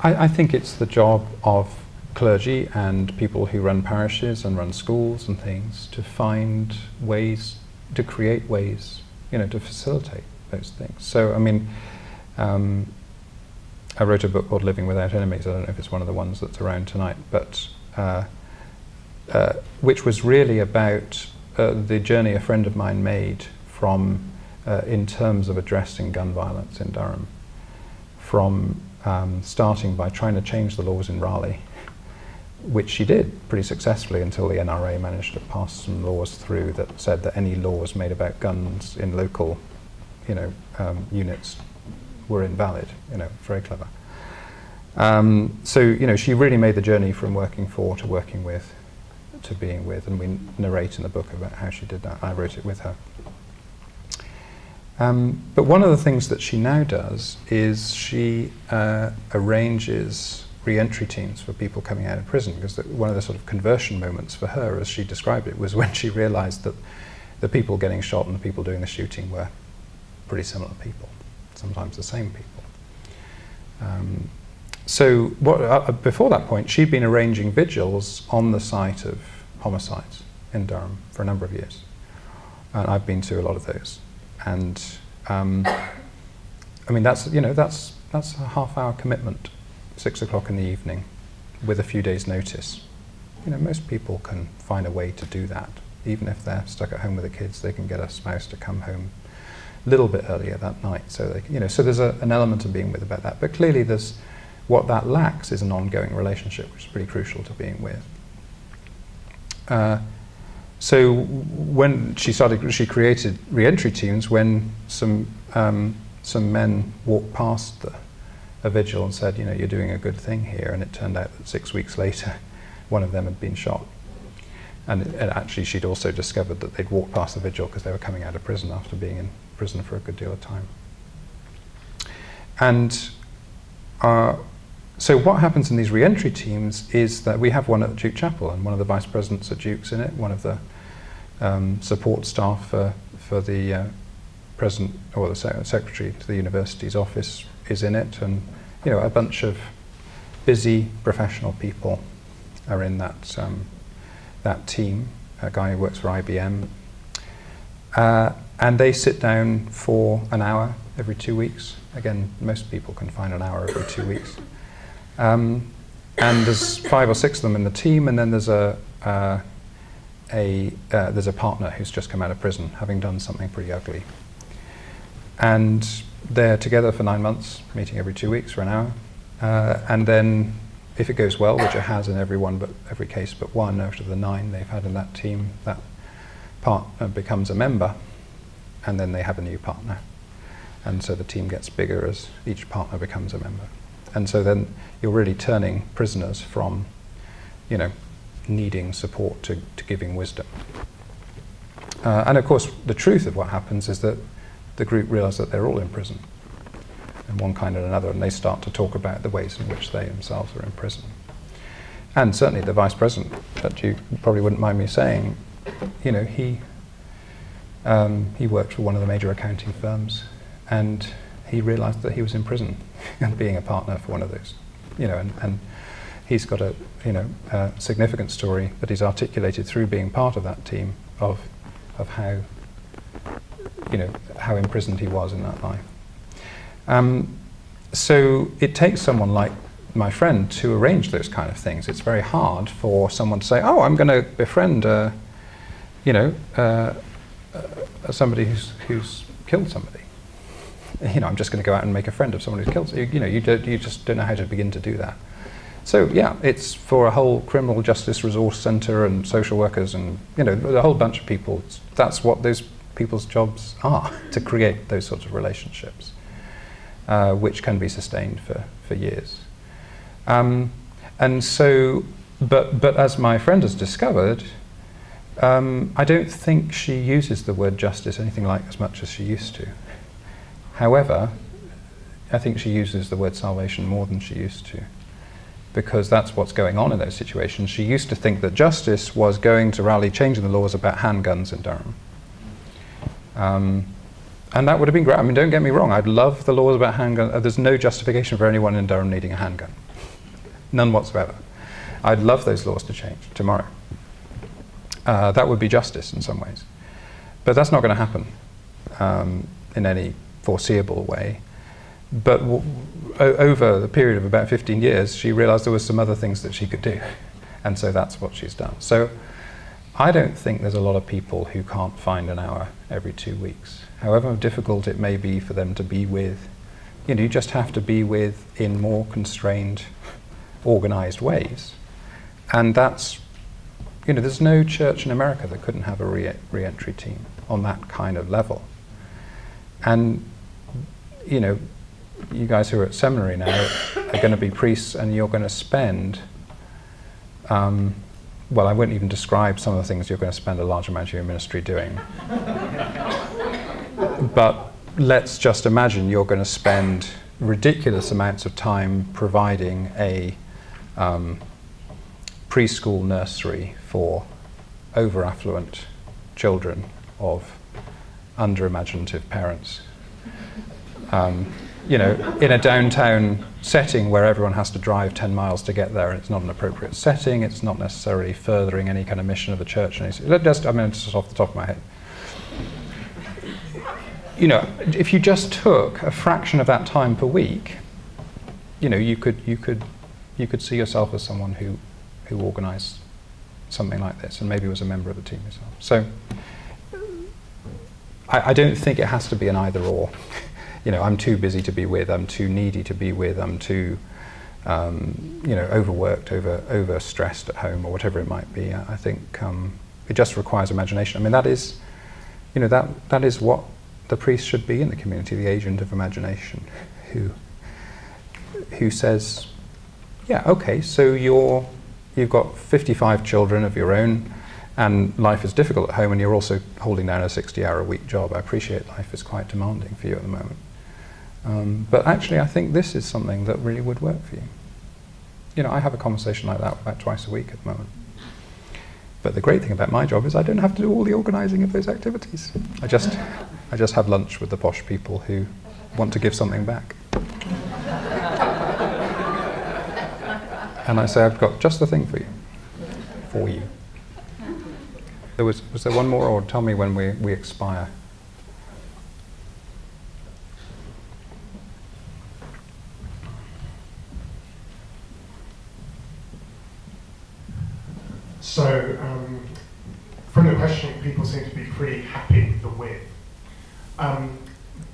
S1: I, I think it's the job of clergy and people who run parishes and run schools and things to find ways, to create ways, you know, to facilitate those things. So, I mean, um, I wrote a book called Living Without Enemies. I don't know if it's one of the ones that's around tonight, but uh, uh, which was really about uh, the journey a friend of mine made from, uh, in terms of addressing gun violence in Durham, from um, starting by trying to change the laws in Raleigh, which she did pretty successfully until the NRA managed to pass some laws through that said that any laws made about guns in local, you know, um, units were invalid. You know, very clever. Um, so you know, she really made the journey from working for to working with to being with, and we narrate in the book about how she did that. I wrote it with her. Um, but one of the things that she now does is she uh, arranges re-entry teams for people coming out of prison because one of the sort of conversion moments for her, as she described it, was when she realized that the people getting shot and the people doing the shooting were pretty similar people, sometimes the same people. Um, so what, uh, before that point, she'd been arranging vigils on the site of homicides in Durham for a number of years. And I've been to a lot of those and um, I mean that's you know that's that's a half hour commitment, six o'clock in the evening, with a few days' notice. You know most people can find a way to do that, even if they're stuck at home with the kids. They can get a spouse to come home a little bit earlier that night, so they you know so there's a, an element of being with about that. But clearly there's what that lacks is an ongoing relationship, which is pretty crucial to being with. Uh, so when she started, she created re-entry teams when some um, some men walked past the, a vigil and said, you know, you're doing a good thing here. And it turned out that six weeks later, one of them had been shot. And, it, and actually, she'd also discovered that they'd walked past the vigil because they were coming out of prison after being in prison for a good deal of time. And uh, so what happens in these re-entry teams is that we have one at Duke Chapel, and one of the vice presidents at Duke's in it, one of the um, support staff for, for the uh, president or the secretary to the university's office is in it, and you know a bunch of busy professional people are in that um, that team. A guy who works for IBM, uh, and they sit down for an hour every two weeks. Again, most people can find an hour every two weeks. Um, and there's five or six of them in the team, and then there's a uh, a uh, there's a partner who's just come out of prison, having done something pretty ugly, and they're together for nine months, meeting every two weeks for an hour, uh, and then if it goes well, which it has in every one but every case but one out of the nine they've had in that team, that partner becomes a member, and then they have a new partner, and so the team gets bigger as each partner becomes a member, and so then you're really turning prisoners from, you know, needing support to, to giving wisdom. Uh, and of course, the truth of what happens is that the group realize that they're all in prison in one kind or another, and they start to talk about the ways in which they themselves are in prison. And certainly the vice president, that you probably wouldn't mind me saying, you know, he, um, he worked for one of the major accounting firms, and he realized that he was in prison and being a partner for one of those, you know, and, and he's got a, you know, a significant story that he's articulated through being part of that team of, of how, you know, how imprisoned he was in that life. Um, so it takes someone like my friend to arrange those kind of things. It's very hard for someone to say, "Oh, I'm going to befriend, uh, you know, uh, uh, somebody who's who's killed somebody." You know, I'm just going to go out and make a friend of someone who's killed. You, you know, you don't, you just don't know how to begin to do that. So yeah, it's for a whole criminal justice resource centre and social workers and you know a whole bunch of people. That's what those people's jobs are to create those sorts of relationships uh, which can be sustained for, for years. Um, and so, but, but as my friend has discovered, um, I don't think she uses the word justice anything like as much as she used to. However, I think she uses the word salvation more than she used to because that's what's going on in those situations. She used to think that justice was going to rally changing the laws about handguns in Durham. Um, and that would have been great. I mean, don't get me wrong, I'd love the laws about handguns. Uh, there's no justification for anyone in Durham needing a handgun. None whatsoever. I'd love those laws to change tomorrow. Uh, that would be justice in some ways. But that's not going to happen um, in any foreseeable way. But over the period of about 15 years, she realized there were some other things that she could do. And so that's what she's done. So I don't think there's a lot of people who can't find an hour every two weeks however difficult it may be for them to be with, you know, you just have to be with in more constrained, organized ways. And that's, you know, there's no church in America that couldn't have a re- entry team on that kind of level. And, you know, you guys who are at seminary now are going to be priests and you're going to spend, um, well, I won't even describe some of the things you're going to spend a large amount of your ministry doing. but let's just imagine you're going to spend ridiculous amounts of time providing a um, preschool nursery for over affluent children of under imaginative parents. Um, you know, in a downtown setting where everyone has to drive 10 miles to get there, it's not an appropriate setting, it's not necessarily furthering any kind of mission of the church. Just, I mean, just off the top of my head you know, if you just took a fraction of that time per week, you know, you could, you could, you could see yourself as someone who, who organised something like this and maybe was a member of the team yourself. So I, I don't think it has to be an either or. you know, I'm too busy to be with, I'm too needy to be with, I'm too, um, you know, overworked, over, over stressed at home or whatever it might be. I, think um, it just requires imagination. I mean, that is, you know, that, that is what the priest should be in the community, the agent of imagination, who who says, yeah, okay, so you're you've got 55 children of your own, and life is difficult at home, and you're also holding down a 60-hour a week job. I appreciate life is quite demanding for you at the moment, um, but actually, I think this is something that really would work for you. You know, I have a conversation like that about twice a week at the moment. But the great thing about my job is I don't have to do all the organising of those activities. I just, I just have lunch with the posh people who want to give something back. and I say, I've got just the thing for you. For you. There was, was there one more, or tell me when we, we expire?
S8: So, um, from the questioning, people seem to be pretty happy with the with. Um,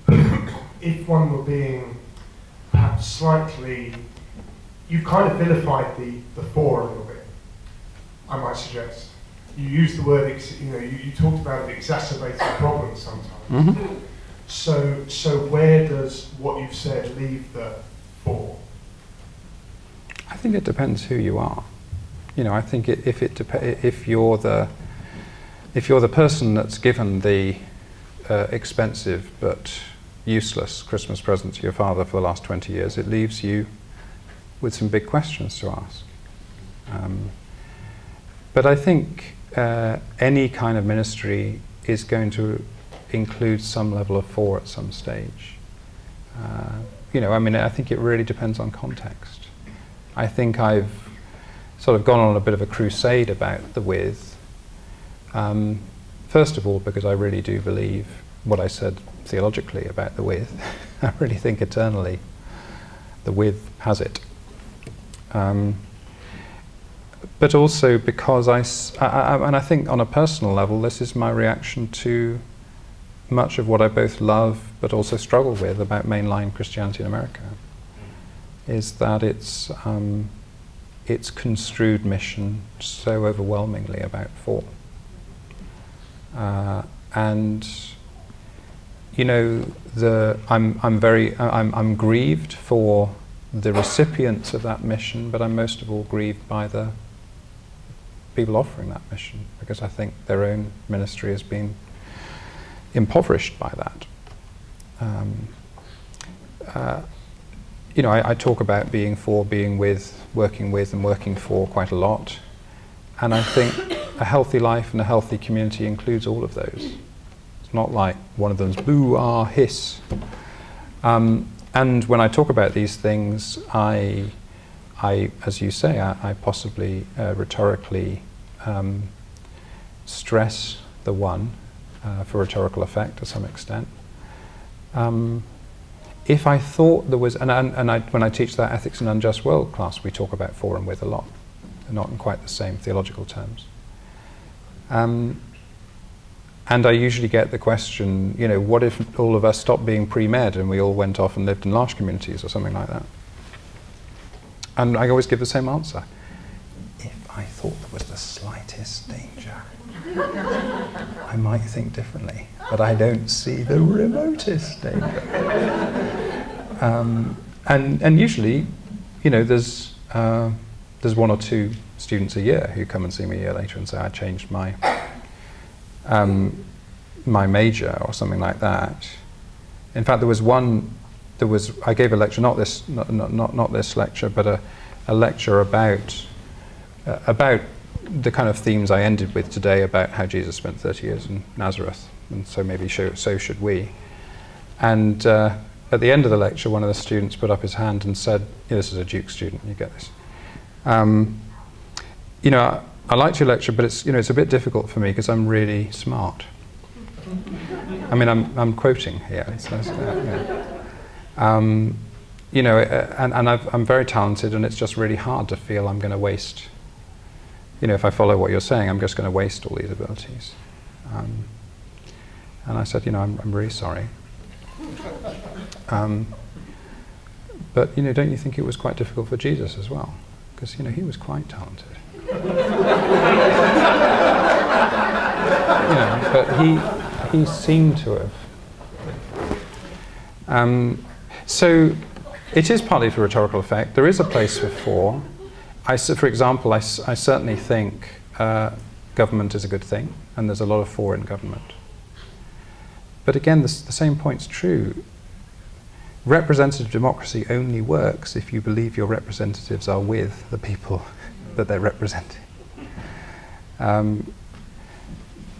S8: if one were being perhaps slightly, you've kind of vilified the, the for a little bit, I might suggest. You used the word, ex- you know, you, you talked about it exacerbating problems sometimes.
S1: Mhm.
S8: So, so where does what you've said leave the for?
S1: I think it depends who you are. You know, I think it, if it dep- if you're the if you're the person that's given the uh, expensive but useless Christmas present to your father for the last 20 years, it leaves you with some big questions to ask. Um, but I think uh, any kind of ministry is going to include some level of for at some stage. Uh, you know, I mean, I think it really depends on context. I think I've sort of gone on a bit of a crusade about the with. Um, first of all, because I really do believe what I said theologically about the with. I really think eternally the with has it. Um, but also because I, and I think on a personal level, this is my reaction to much of what I both love but also struggle with about mainline Christianity in America, is that it's um, it's construed mission so overwhelmingly about form. Uh, and you know, the I'm I'm very I'm I'm grieved for the recipients of that mission, but I'm most of all grieved by the people offering that mission because I think their own ministry has been impoverished by that. Um, uh, you know, I, I talk about being for, being with, working with, and working for quite a lot, and I think a healthy life and a healthy community includes all of those. It's not like one of them's boo, ah, hiss. Um, and when I talk about these things, I, I as you say, I, I possibly uh, rhetorically um, stress the one uh, for rhetorical effect to some extent. Um, if I thought there was, and, and, and I, when I teach that ethics and unjust world class, we talk about for and with a lot, not in quite the same theological terms. Um, and I usually get the question, you know, what if all of us stopped being pre-med and we all went off and lived in L'Arche communities or something like that? And I always give the same answer. If I thought there was the slightest danger, I might think differently, but I don't see the remotest danger. Um, and, and usually, you know, there's, uh, there's one or two students a year who come and see me a year later and say, I changed my um, my major or something like that. In fact, there was one. There was I gave a lecture, not this, not not, not, this lecture, but a, a lecture about uh, about the kind of themes I ended with today about how Jesus spent 30 years in Nazareth, and so maybe so, should we. And uh, at the end of the lecture, one of the students put up his hand and said, yeah, "This is a Duke student. You get this." Um, you know, I liked your lecture, but it's you know it's a bit difficult for me because I'm really smart. I mean, I'm I'm quoting here. So, yeah. um, you know, uh, and, and I've, I'm very talented, and it's just really hard to feel I'm going to waste. You know, if I follow what you're saying, I'm just going to waste all these abilities. Um, and I said, you know, I'm, I'm really sorry. Um, but you know, don't you think it was quite difficult for Jesus as well? Because you know, he was quite talented. you know, but he he seemed to have. Um, so it is partly for rhetorical effect. There is a place for for. I, for example, I certainly think uh, government is a good thing, and there's a lot of for in government. But again, the, s- the same point's true. Representative democracy only works if you believe your representatives are with the people that they're representing. Um,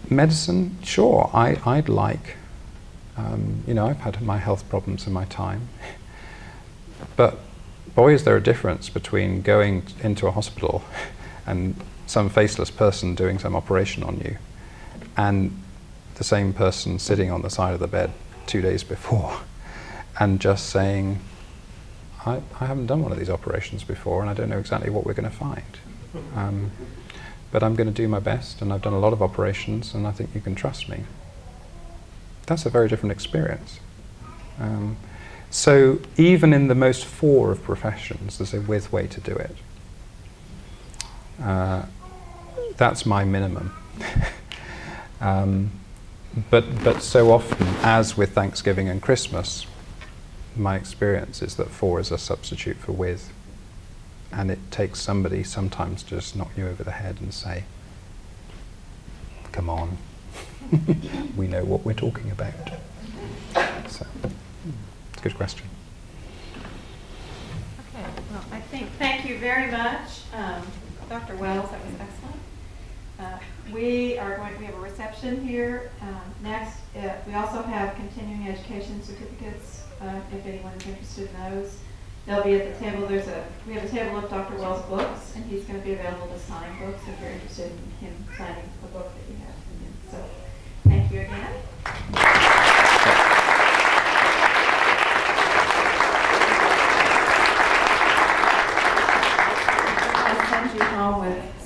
S1: medicine, sure, I, I'd like, um, you know, I've had my health problems in my time, but boy, is there a difference between going into a hospital and some faceless person doing some operation on you and the same person sitting on the side of the bed two days before and just saying, I, I haven't done one of these operations before and I don't know exactly what we're going to find. Um, but I'm going to do my best, and I've done a lot of operations, and I think you can trust me. That's a very different experience. Um, so even in the most for of professions, there's a with way to do it. Uh, that's my minimum. um, but, but so often, as with Thanksgiving and Christmas, my experience is that for is a substitute for with. And it takes somebody sometimes to just knock you over the head and say, come on, we know what we're talking about. So, good question.
S2: Okay, well, I think, thank you very much, um, Dr. Wells, that was excellent. Uh, We are going, we have a reception here um, next. Uh, We also have continuing education certificates, uh, if anyone is interested in those. They'll be at the table, there's a, we have a table of Dr. Wells' books, and he's going to be available to sign books if you're interested in him signing a book that you have. So, thank you again. now with